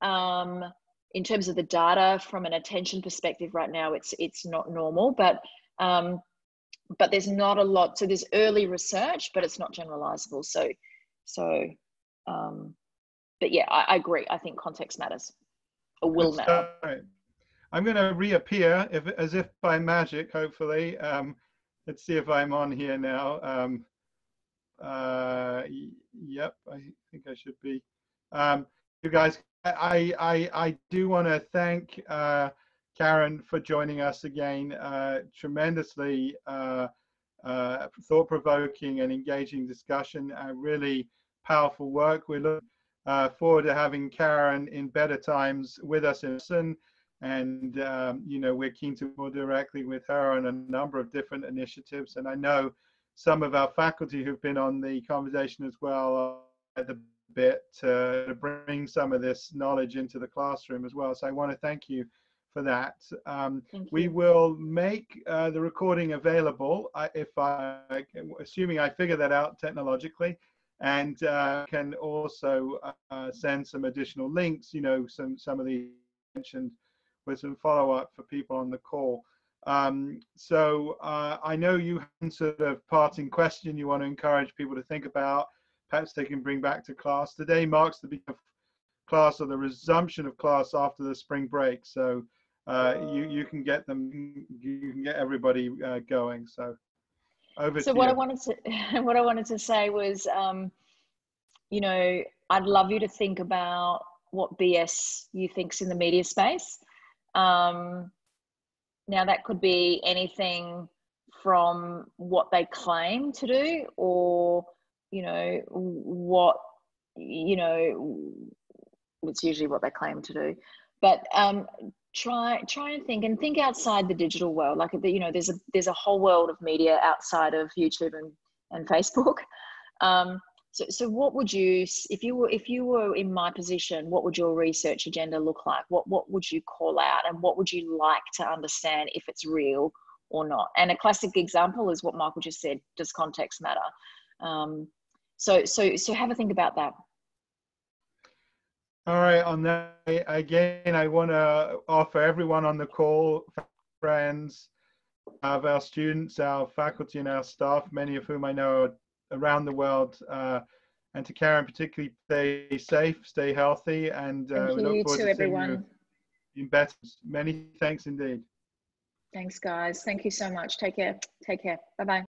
Um, in terms of the data from an attention perspective right now, it's it's not normal, but um, but there's not a lot. So there's early research, but it's not generalizable. So so um, but yeah, I, I agree. I think context matters or will matter. Right. I'm going to reappear if, as if by magic, hopefully. Um, let's see if I'm on here now. Um, uh, yep, I think I should be. Um, you guys, I, I, I do want to thank uh, Karen for joining us again. Uh, tremendously uh, uh, thought-provoking and engaging discussion. Uh, really powerful work. We look looking forward to having Karen in better times with us in person. And, um, you know, we're keen to work directly with her on a number of different initiatives. And I know some of our faculty who've been on the conversation as well at the bit to bring some of this knowledge into the classroom as well. So I want to thank you for that. Um, we will make uh, the recording available uh, if I, assuming I figure that out technologically, and uh, can also uh, send some additional links. You know, some some of the mentioned with some follow up for people on the call. Um, so uh, I know you have sort of parting question you want to encourage people to think about. Perhaps they can bring back to class. Today marks the beginning of class or the resumption of class after the spring break. So uh, you you can get them, you can get everybody uh, going. So over. So what you. I wanted to [laughs] what I wanted to say was, um, you know, I'd love you to think about what BS you think's in the media space. Um, now, that could be anything from what they claim to do or, you know, what, you know, it's usually what they claim to do. But um, try try and think and think outside the digital world. Like you know, there's a there's a whole world of media outside of YouTube and and Facebook. [laughs] Um, so, so what would you, if you were, if you were in my position, what would your research agenda look like? What, what would you call out, and what would you like to understand if it's real or not? And a classic example is what Michael just said: Does context matter? Um, so, so, so have a think about that. All right. On that, again, I want to offer everyone on the call, friends, of our students, our faculty, and our staff, many of whom I know are around the world. Uh, and to Karen, particularly, stay safe, stay healthy, and uh, we look forward to, to everyone. in better. Many thanks indeed. Thanks, guys. Thank you so much. Take care. Take care. Bye bye.